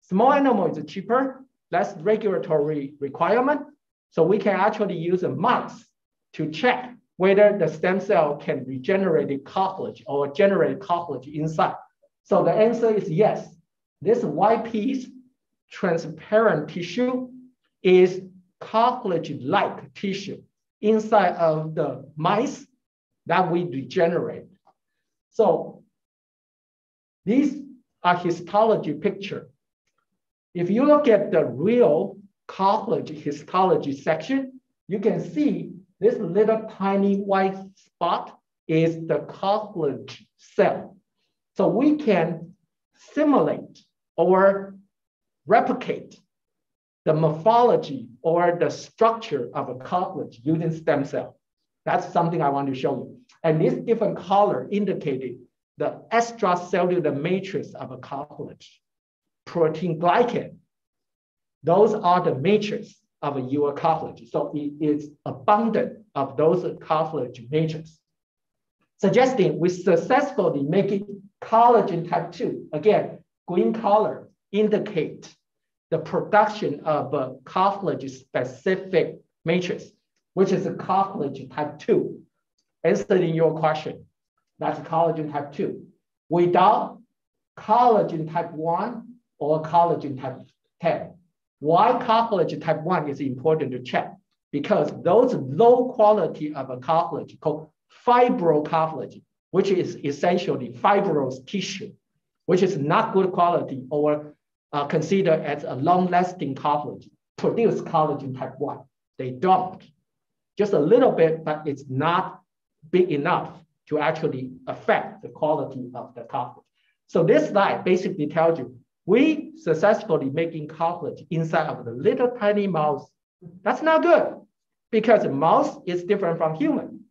Small animal is cheaper, less regulatory requirement. So we can actually use a mouse to check whether the stem cell can regenerate cartilage or generate cartilage inside. So the answer is yes. This white piece, transparent tissue, is cartilage-like tissue inside of the mice that we regenerate. So these are histology picture if you look at the real cartilage histology section, you can see this little tiny white spot is the cartilage cell. So we can simulate or replicate the morphology or the structure of a cartilage using stem cell. That's something I want to show you. And this different color indicated the extracellular matrix of a cartilage proteoglycan. Those are the matrix of your cartilage. So it is abundant of those cartilage matrix, suggesting we successfully make it collagen type 2. Again, green color indicate the production of a cartilage specific matrix, which is a cartilage type 2. Answering your question, that's collagen type 2. Without collagen type 1, or collagen type 10. Why cartilage type 1 is important to check? Because those low quality of a cartilage called fibrocartilage, which is essentially fibrous tissue, which is not good quality or uh, considered as a long-lasting cartilage, produce collagen type 1. They don't. Just a little bit, but it's not big enough to actually affect the quality of the cartilage. So this slide basically tells you we successfully making cartilage inside of the little tiny mouse. That's not good because mouse is different from human.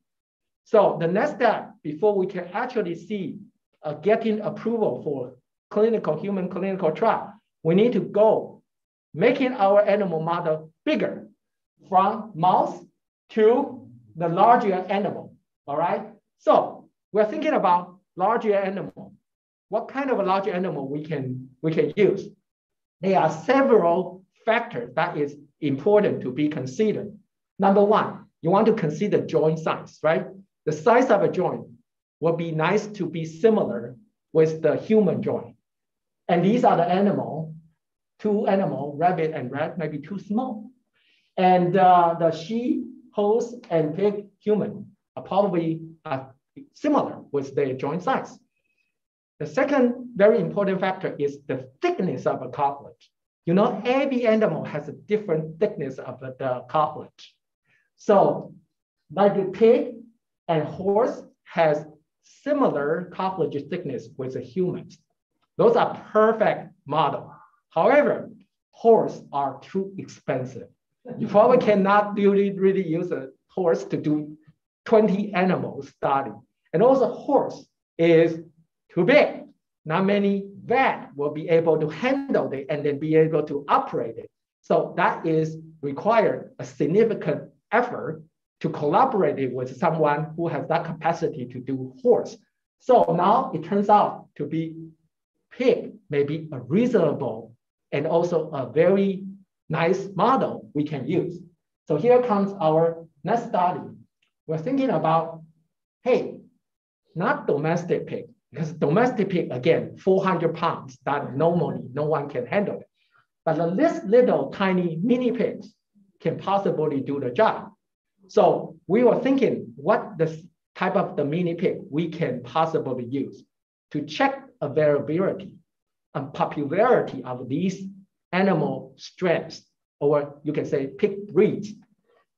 So the next step before we can actually see uh, getting approval for clinical human clinical trial, we need to go making our animal model bigger from mouse to the larger animal. All right. So we're thinking about larger animal what kind of a large animal we can, we can use. There are several factors that is important to be considered. Number one, you want to consider joint size, right? The size of a joint will be nice to be similar with the human joint. And these are the animal, two animal, rabbit and rat, maybe too small. And uh, the sheep, horse, and pig, human, are probably uh, similar with their joint size. The second very important factor is the thickness of a cartilage. You know, every animal has a different thickness of the cartilage. So like the pig and horse has similar cartilage thickness with the humans. Those are perfect model. However, horse are too expensive. You probably cannot really, really use a horse to do 20 animal study. And also horse is too big. Not many vet will be able to handle it and then be able to operate it. So that is required a significant effort to collaborate with someone who has that capacity to do horse. So now it turns out to be pig may be a reasonable and also a very nice model we can use. So here comes our next study. We're thinking about, hey, not domestic pig, because domestic pig, again, 400 pounds, that normally no one can handle it. But this little tiny mini pigs can possibly do the job. So we were thinking what the type of the mini pig we can possibly use to check availability and popularity of these animal strengths, or you can say pig breeds.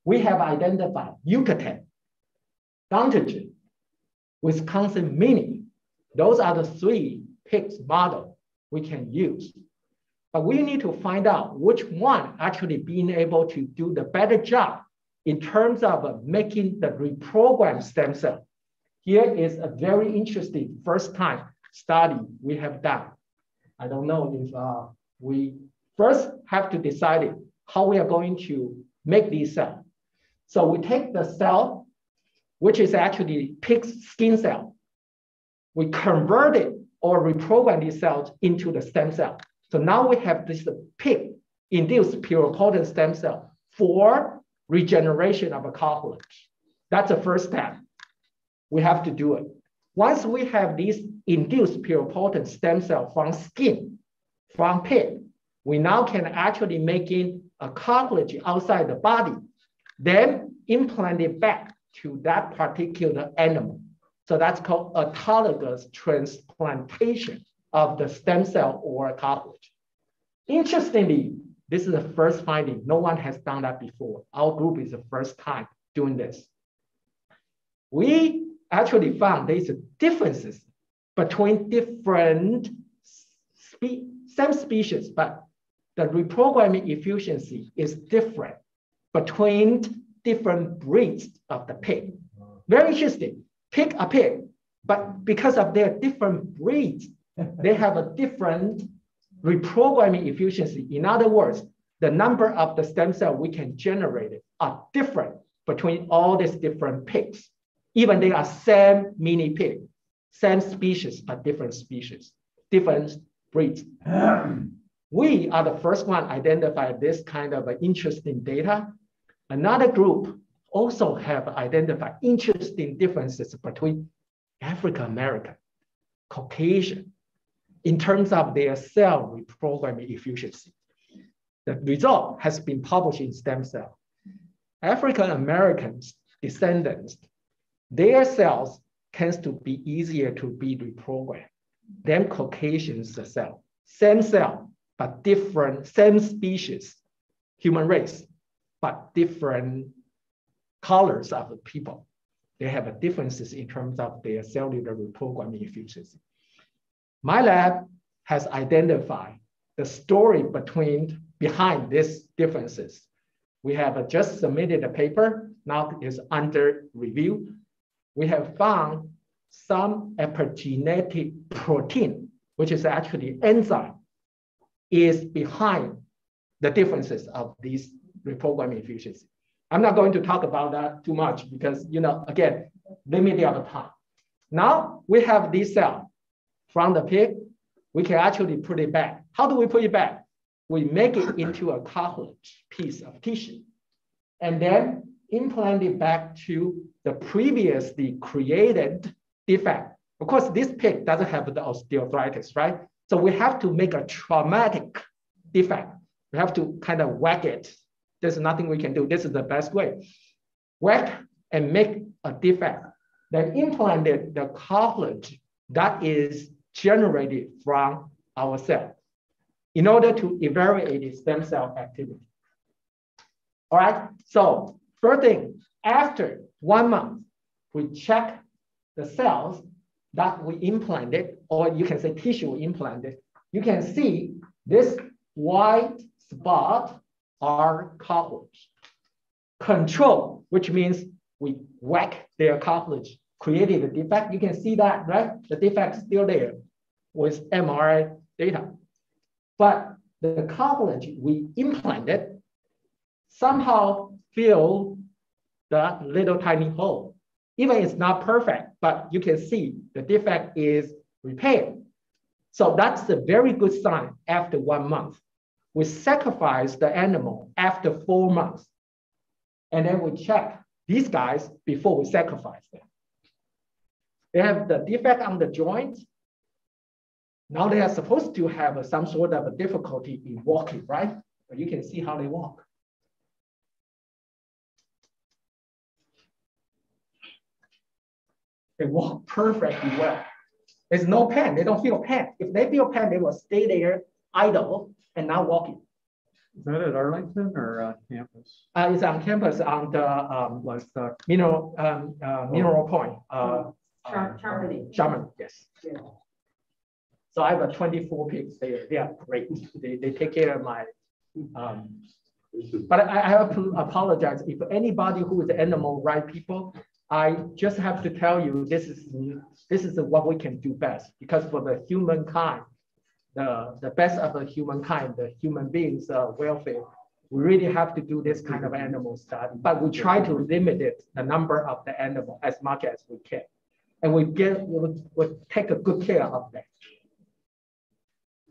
We have identified Yucatan, Göttingen, Wisconsin Mini. Those are the three pigs model we can use. But we need to find out which one actually being able to do the better job in terms of making the reprogrammed stem cell. Here is a very interesting first time study we have done. I don't know if uh, we first have to decide how we are going to make these cells. So we take the cell, which is actually pig skin cell. We convert it or reprogram these cells into the stem cell. So now we have this pig induced pluripotent stem cell for regeneration of a cartilage. That's the first step. We have to do it. Once we have these induced pluripotent stem cell from skin, from pig, we now can actually make in a cartilage outside the body, then implant it back to that particular animal. So that's called autologous transplantation of the stem cell or cartilage. Interestingly, this is the first finding. No one has done that before. Our group is the first time doing this. We actually found there's differences between different spe same species, but the reprogramming efficiency is different between different breeds of the pig. Very interesting. Pig are pig, but because of their different breeds, *laughs* they have a different reprogramming efficiency. In other words, the number of the stem cell we can generate are different between all these different pigs. Even they are same mini pig, same species, but different species, different breeds. *clears throat* we are the first one identify this kind of interesting data. Another group also have identified interesting differences between African American, Caucasian, in terms of their cell reprogramming efficiency. The result has been published in Stem Cell. African Americans descendants, their cells tends to be easier to be reprogrammed than Caucasians cell. Same cell, but different, same species, human race, but different colors of the people. They have differences in terms of their cellular reprogramming efficiency. My lab has identified the story between behind these differences. We have just submitted a paper, now it is under review. We have found some epigenetic protein, which is actually enzyme, is behind the differences of these reprogramming efficiency. I'm not going to talk about that too much because, you know, again, limited of time. Now we have this cell from the pig, we can actually put it back. How do we put it back? We make it *coughs* into a cartilage piece of tissue and then implant it back to the previously created defect. Of course, this pig doesn't have the osteoarthritis, right? So we have to make a traumatic defect. We have to kind of whack it. There's nothing we can do. This is the best way. Whack and make a defect. Then implanted the cartilage that is generated from our cell in order to evaluate stem cell activity. All right, so first thing, after one month, we check the cells that we implanted, or you can say tissue implanted. You can see this white spot are cartilage. Control, which means we whack their cartilage, created a defect. You can see that, right? The defect is still there with MRI data. But the cartilage we implanted somehow fill the little tiny hole. Even it's not perfect, but you can see the defect is repaired. So that's a very good sign after one month we sacrifice the animal after four months. And then we check these guys before we sacrifice them. They have the defect on the joint. Now they are supposed to have some sort of a difficulty in walking, right? But you can see how they walk. They walk perfectly well. There's no pain. They don't feel pain. If they feel pain, they will stay there idle and not walking. Is that at Arlington or on campus? Uh, it's on campus on the um, Livestock. mineral um, uh, mineral point. Uh, Char- uh, Charmany. Charmany, yes. Yeah. So I have a 24 pigs there. They are great. They, they take care of my. Um, but I, I have to apologize if anybody who is animal right people. I just have to tell you this is this is what we can do best because for the humankind, the the best of the humankind, the human beings' uh, welfare, we really have to do this kind of animal study. But we try to limit it the number of the animal as much as we can, and we get we, we take a good care of them.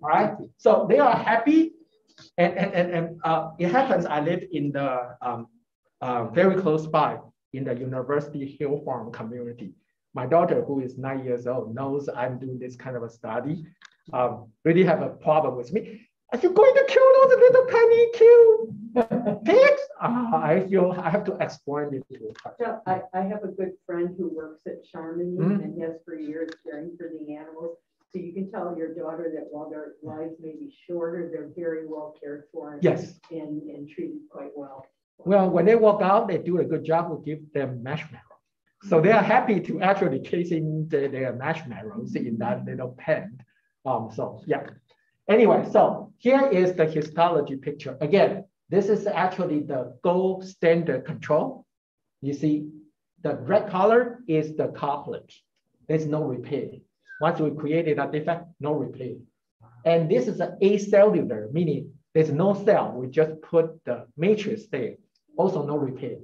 All right. So they are happy. And, and, and, and uh, it happens I live in the um, uh, very close by in the University Hill Farm community. My daughter, who is nine years old, knows I'm doing this kind of a study. Um, really have a problem with me. Are you going to kill those little tiny cute pigs? Uh, I feel I have to explain it to her. So I, I have a good friend who works at Charmany Mhm. and has for years caring for the animals. So you can tell your daughter that while their lives may be shorter, they're very well cared for and, Yes. and, and treated quite well. Well, when they walk out, they do a good job. We give them marshmallow. So they are happy to actually chasing the, their marshmallows in that little pen. Um, so yeah. Anyway, so here is the histology picture. Again, this is actually the gold standard control. You see, the red color is the cartilage. There's no repair. Once we created a defect, no repair. And this is an acellular, meaning there's no cell. We just put the matrix there. Also no repair.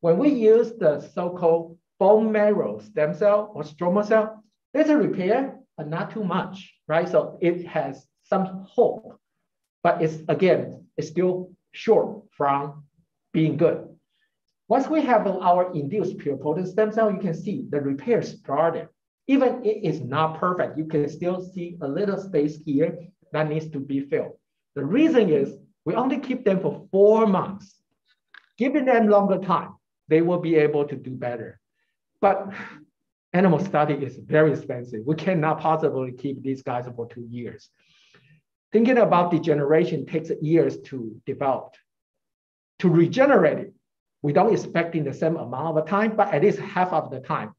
When we use the so-called bone marrow stem cell or stromal cell, there's a repair, but not too much, right? So it has some hope, but it's again, it's still short from being good. Once we have our induced pluripotent stem cell, you can see the repair started. Even it is not perfect, you can still see a little space here that needs to be filled. The reason is we only keep them for four months. Giving them longer time, they will be able to do better. But animal study is very expensive. We cannot possibly keep these guys for two years. Thinking about degeneration takes years to develop. To regenerate it, we don't expect in the same amount of time, but at least half of the time.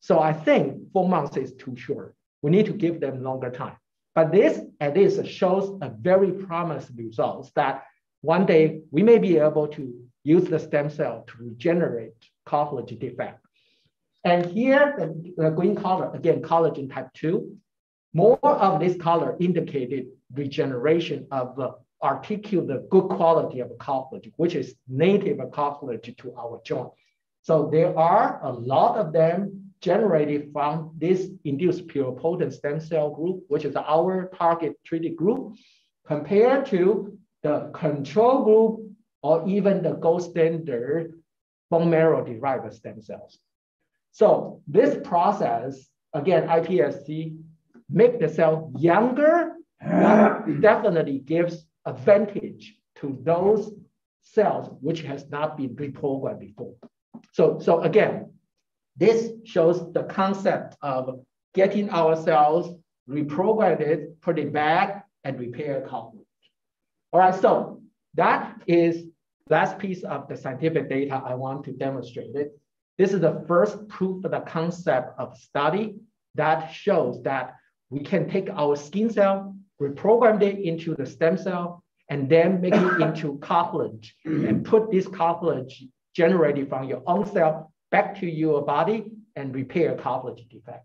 So I think four months is too short. We need to give them longer time. But this at least shows a very promising results that one day we may be able to use the stem cell to regenerate cartilage defect. And here, the, the green color, again, collagen type 2, more of this color indicated regeneration of the articular good quality of cartilage, which is native cartilage to our joint. So there are a lot of them generated from this induced pluripotent stem cell group, which is our target treated group, compared to the control group or even the gold standard bone marrow derived stem cells. So this process, again, iPSC, make the cell younger, that definitely gives advantage to those cells which has not been reprogrammed before. So, so again, this shows the concept of getting our cells reprogrammed, put it back, and repair cartilage. All right, so that is last piece of the scientific data I want to demonstrate it. This is the first proof of the concept of study that shows that we can take our skin cell, reprogram it into the stem cell, and then make it *coughs* into cartilage and put this cartilage generated from your own cell back to your body and repair cartilage defect.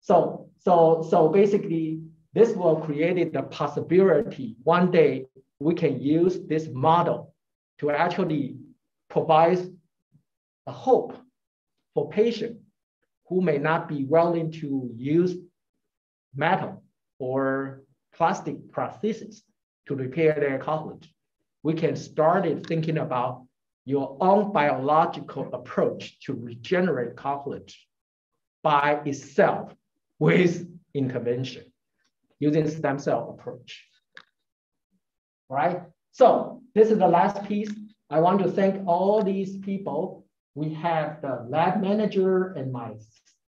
So, so, so basically, this will create the possibility one day we can use this model to actually provide a hope for patients who may not be willing to use metal or plastic prosthesis to repair their cartilage. We can start thinking about your own biological approach to regenerate cartilage by itself with intervention using stem cell approach. All right, so this is the last piece. I want to thank all these people. We have the lab manager and my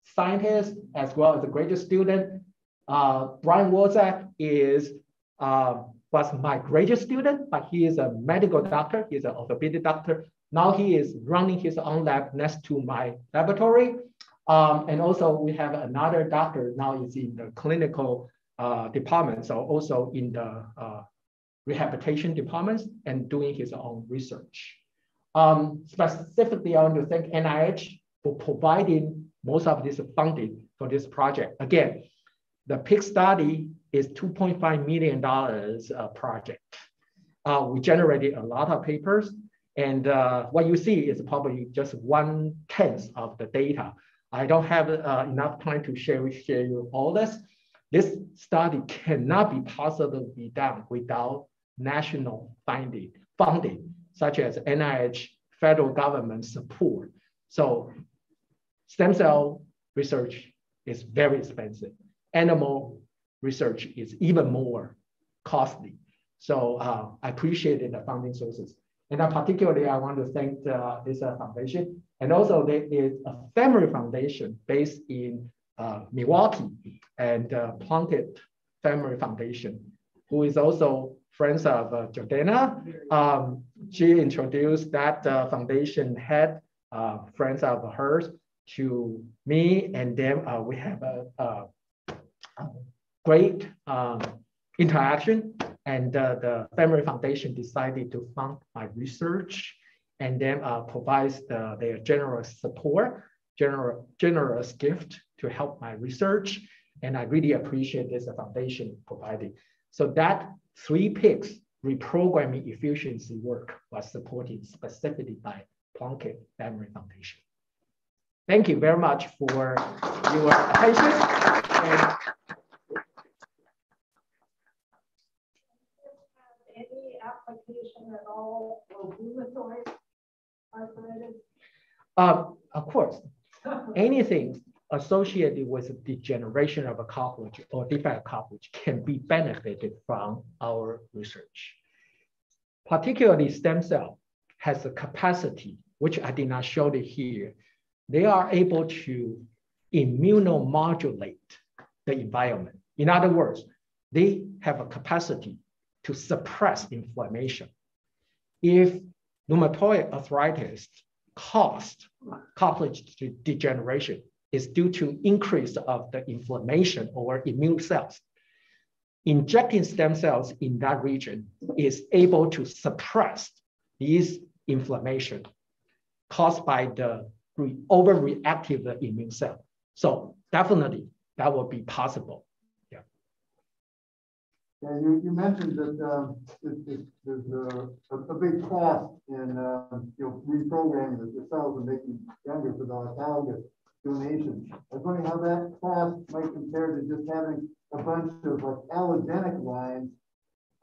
scientist as well as a graduate student. Uh, Brian Walczak is uh, was my graduate student, but he is a medical doctor. He's an orthopedic doctor. Now he is running his own lab next to my laboratory. Um, and also we have another doctor now is in the clinical uh, department, so also in the uh, rehabilitation departments and doing his own research. Um, specifically, I want to thank NIH for providing most of this funding for this project. Again, the PIC study is $2.5 million uh, project. Uh, we generated a lot of papers and uh, what you see is probably just one tenth of the data. I don't have uh, enough time to share, share you all this. This study cannot be possibly be done without national funding, funding such as NIH, federal government support. So stem cell research is very expensive. Animal research is even more costly. So uh, I appreciated the funding sources. And I particularly, I want to thank uh, this uh, foundation. And also there is a family foundation based in uh, Milwaukee and uh, Plunkett Family Foundation, who is also friends of uh, Jordana. Um, she introduced that uh, foundation head, uh, friends of hers, to me, and then uh, we have a, a, a great um, interaction. And uh, the Family Foundation decided to fund my research and then uh, provides the, their generous support, general, generous gift to help my research. And I really appreciate this foundation providing. So that three PICs reprogramming efficiency work was supported specifically by Plunkett Family Foundation. Thank you very much for your attention. And Any application at all for rheumatoid arthritis? of course, anything associated with degeneration of a cartilage or defect cartilage can be benefited from our research. Particularly stem cell has a capacity, which I did not show it here. They are able to immunomodulate the environment. In other words, they have a capacity to suppress inflammation. If rheumatoid arthritis caused cartilage degeneration, is due to increase of the inflammation or immune cells. Injecting stem cells in that region is able to suppress these inflammation caused by the overreactive immune cell. So definitely that will be possible. Yeah. Yeah, you, you mentioned that um, there's a, a, big cost in uh, you know reprogramming the, the cells and making younger for the autologous donation. I was wondering how that cost might compare to just having a bunch of like allogenic lines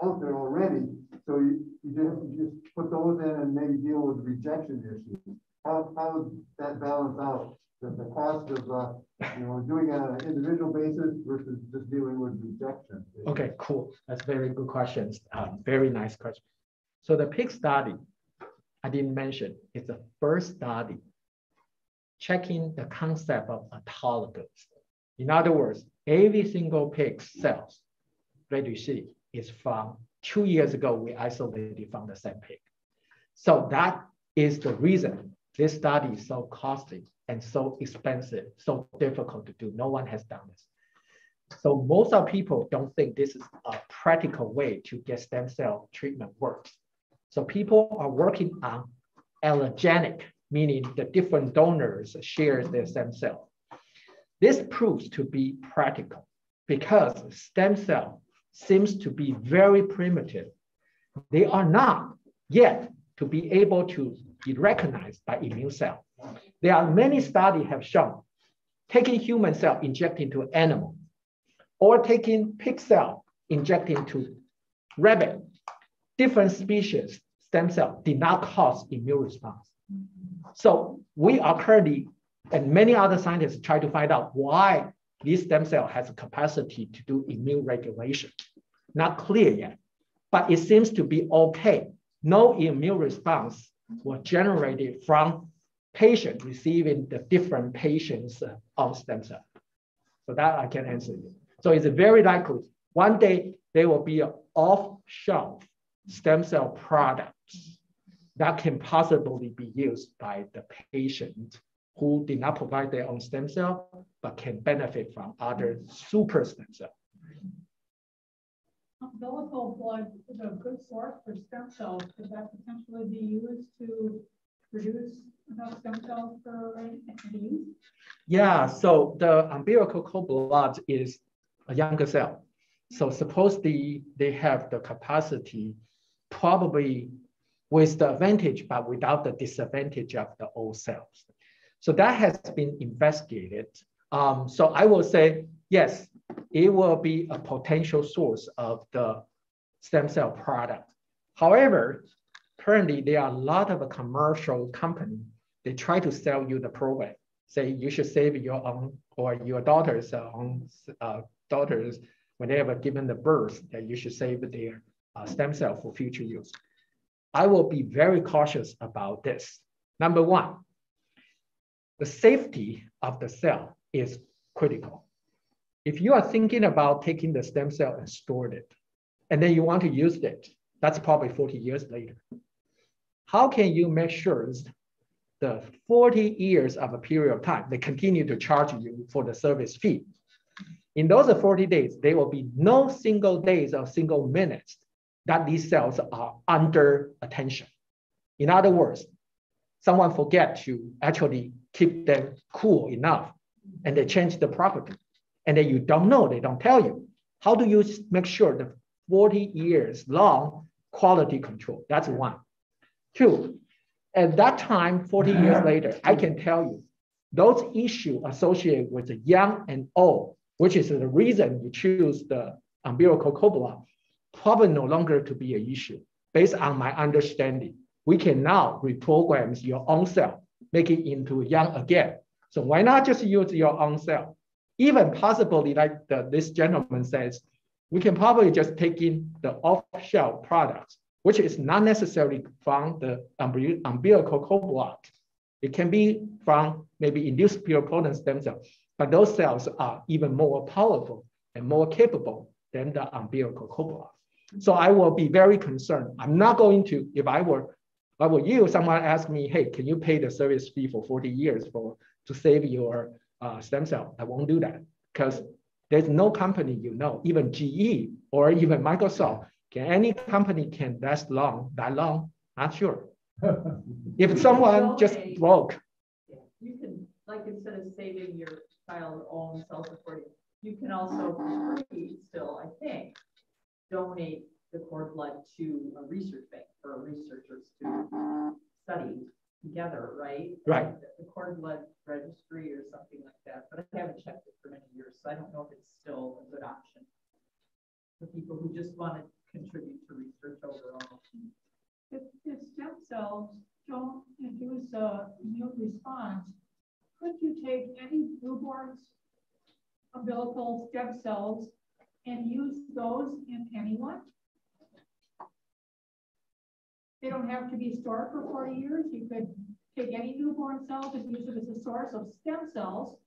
out there already. So you, you just, you just put those in and maybe deal with rejection issues. How, how would that balance out? The, the cost of uh, you know doing it on an individual basis versus just dealing with rejection. Okay, cool. That's very good questions. Um, very nice question. So the pig study, I didn't mention, it's the first study checking the concept of autologous. In other words, every single PIC cells that you see is from two years ago, we isolated from the same pig. So that is the reason this study is so costly and so expensive, so difficult to do. No one has done this. So most of people don't think this is a practical way to get stem cell treatment works. So people are working on allogenic meaning the different donors share their stem cell. This proves to be practical because stem cell seems to be very primitive. They are not yet to be able to be recognized by immune cell. There are many studies have shown taking human cell injecting to animal or taking pig cell injecting to rabbit, different species stem cell did not cause immune response. So we are currently, and many other scientists try to find out why this stem cell has a capacity to do immune regulation. Not clear yet, but it seems to be okay. No immune response was generated from patient receiving the different patients uh, on stem cell. So that I can answer you. So it's very likely one day there will be off-shelf stem cell products that can possibly be used by the patient who did not provide their own stem cell, but can benefit from other super stem cell. Umbilical blood is a good source for stem cells. Could that potentially be used to produce enough stem cells for use? Yeah, so the umbilical cord blood is a younger cell. So suppose the, they have the capacity probably with the advantage, but without the disadvantage of the old cells. So that has been investigated. Um, so I will say, yes, it will be a potential source of the stem cell product. However, currently there are a lot of commercial companies, they try to sell you the program. Say you should save your own or your daughter's own uh, daughters when they have given the birth that you should save their uh, stem cell for future use. I will be very cautious about this. Number one, the safety of the cell is critical. If you are thinking about taking the stem cell and stored it, and then you want to use it, that's probably 40 years later. How can you make sure the 40 years of a period of time, they continue to charge you for the service fee? In those 40 days, there will be no single days or single minutes that these cells are under attention. In other words, someone forget to actually keep them cool enough and they change the property. And then you don't know, they don't tell you. How do you make sure the 40 years long quality control? That's one. Two, at that time, 40 years later, I can tell you those issues associated with the young and old, which is the reason you choose the umbilical blood, probably no longer to be an issue. Based on my understanding, we can now reprogram your own cell, make it into young again. So why not just use your own cell? Even possibly, like the, this gentleman says, we can probably just take in the off-shelf products, which is not necessarily from the umbilical cord blood. It can be from maybe induced pluripotent stem cells, but those cells are even more powerful and more capable than the umbilical cord blood. So I will be very concerned. I'm not going to, if I were, I were you, someone asked me, hey, can you pay the service fee for 40 years for to save your uh, stem cell? I won't do that because there's no company you know, even GE or even Microsoft, can any company can last long, that long? Not sure. *laughs* if someone just broke. You can, like instead of saving your child's own self-supporting, you can also free still, I think, donate the cord blood to a research bank for researchers to study together, right? Right. The cord blood registry or something like that, but I haven't checked it for many years, so I don't know if it's still a good option for people who just want to contribute to research overall. If, if stem cells don't induce a immune response, could you take any newborn's umbilical stem cells and use those in anyone. They don't have to be stored for 40 years. You could take any newborn cells and use it as a source of stem cells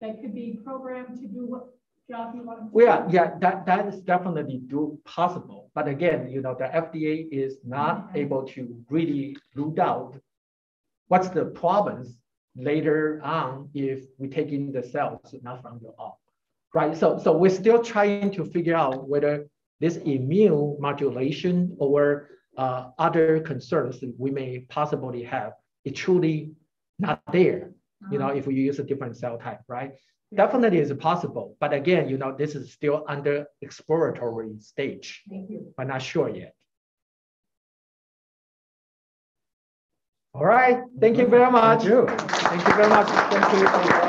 that could be programmed to do what job you want to well, yeah, that, that is definitely do possible. But again, you know, the FDA is not mm-hmm. able to really rule out what's the problems later on if we take in the cells not from your own right? So, so we're still trying to figure out whether this immune modulation or uh, other concerns we may possibly have is truly not there, you know, uh-huh. if we use a different cell type, right? Definitely is possible, but again, you know, this is still under exploratory stage. Thank you. We're not sure yet. All right, thank you very much. Thank you. Thank you very much. Thank you.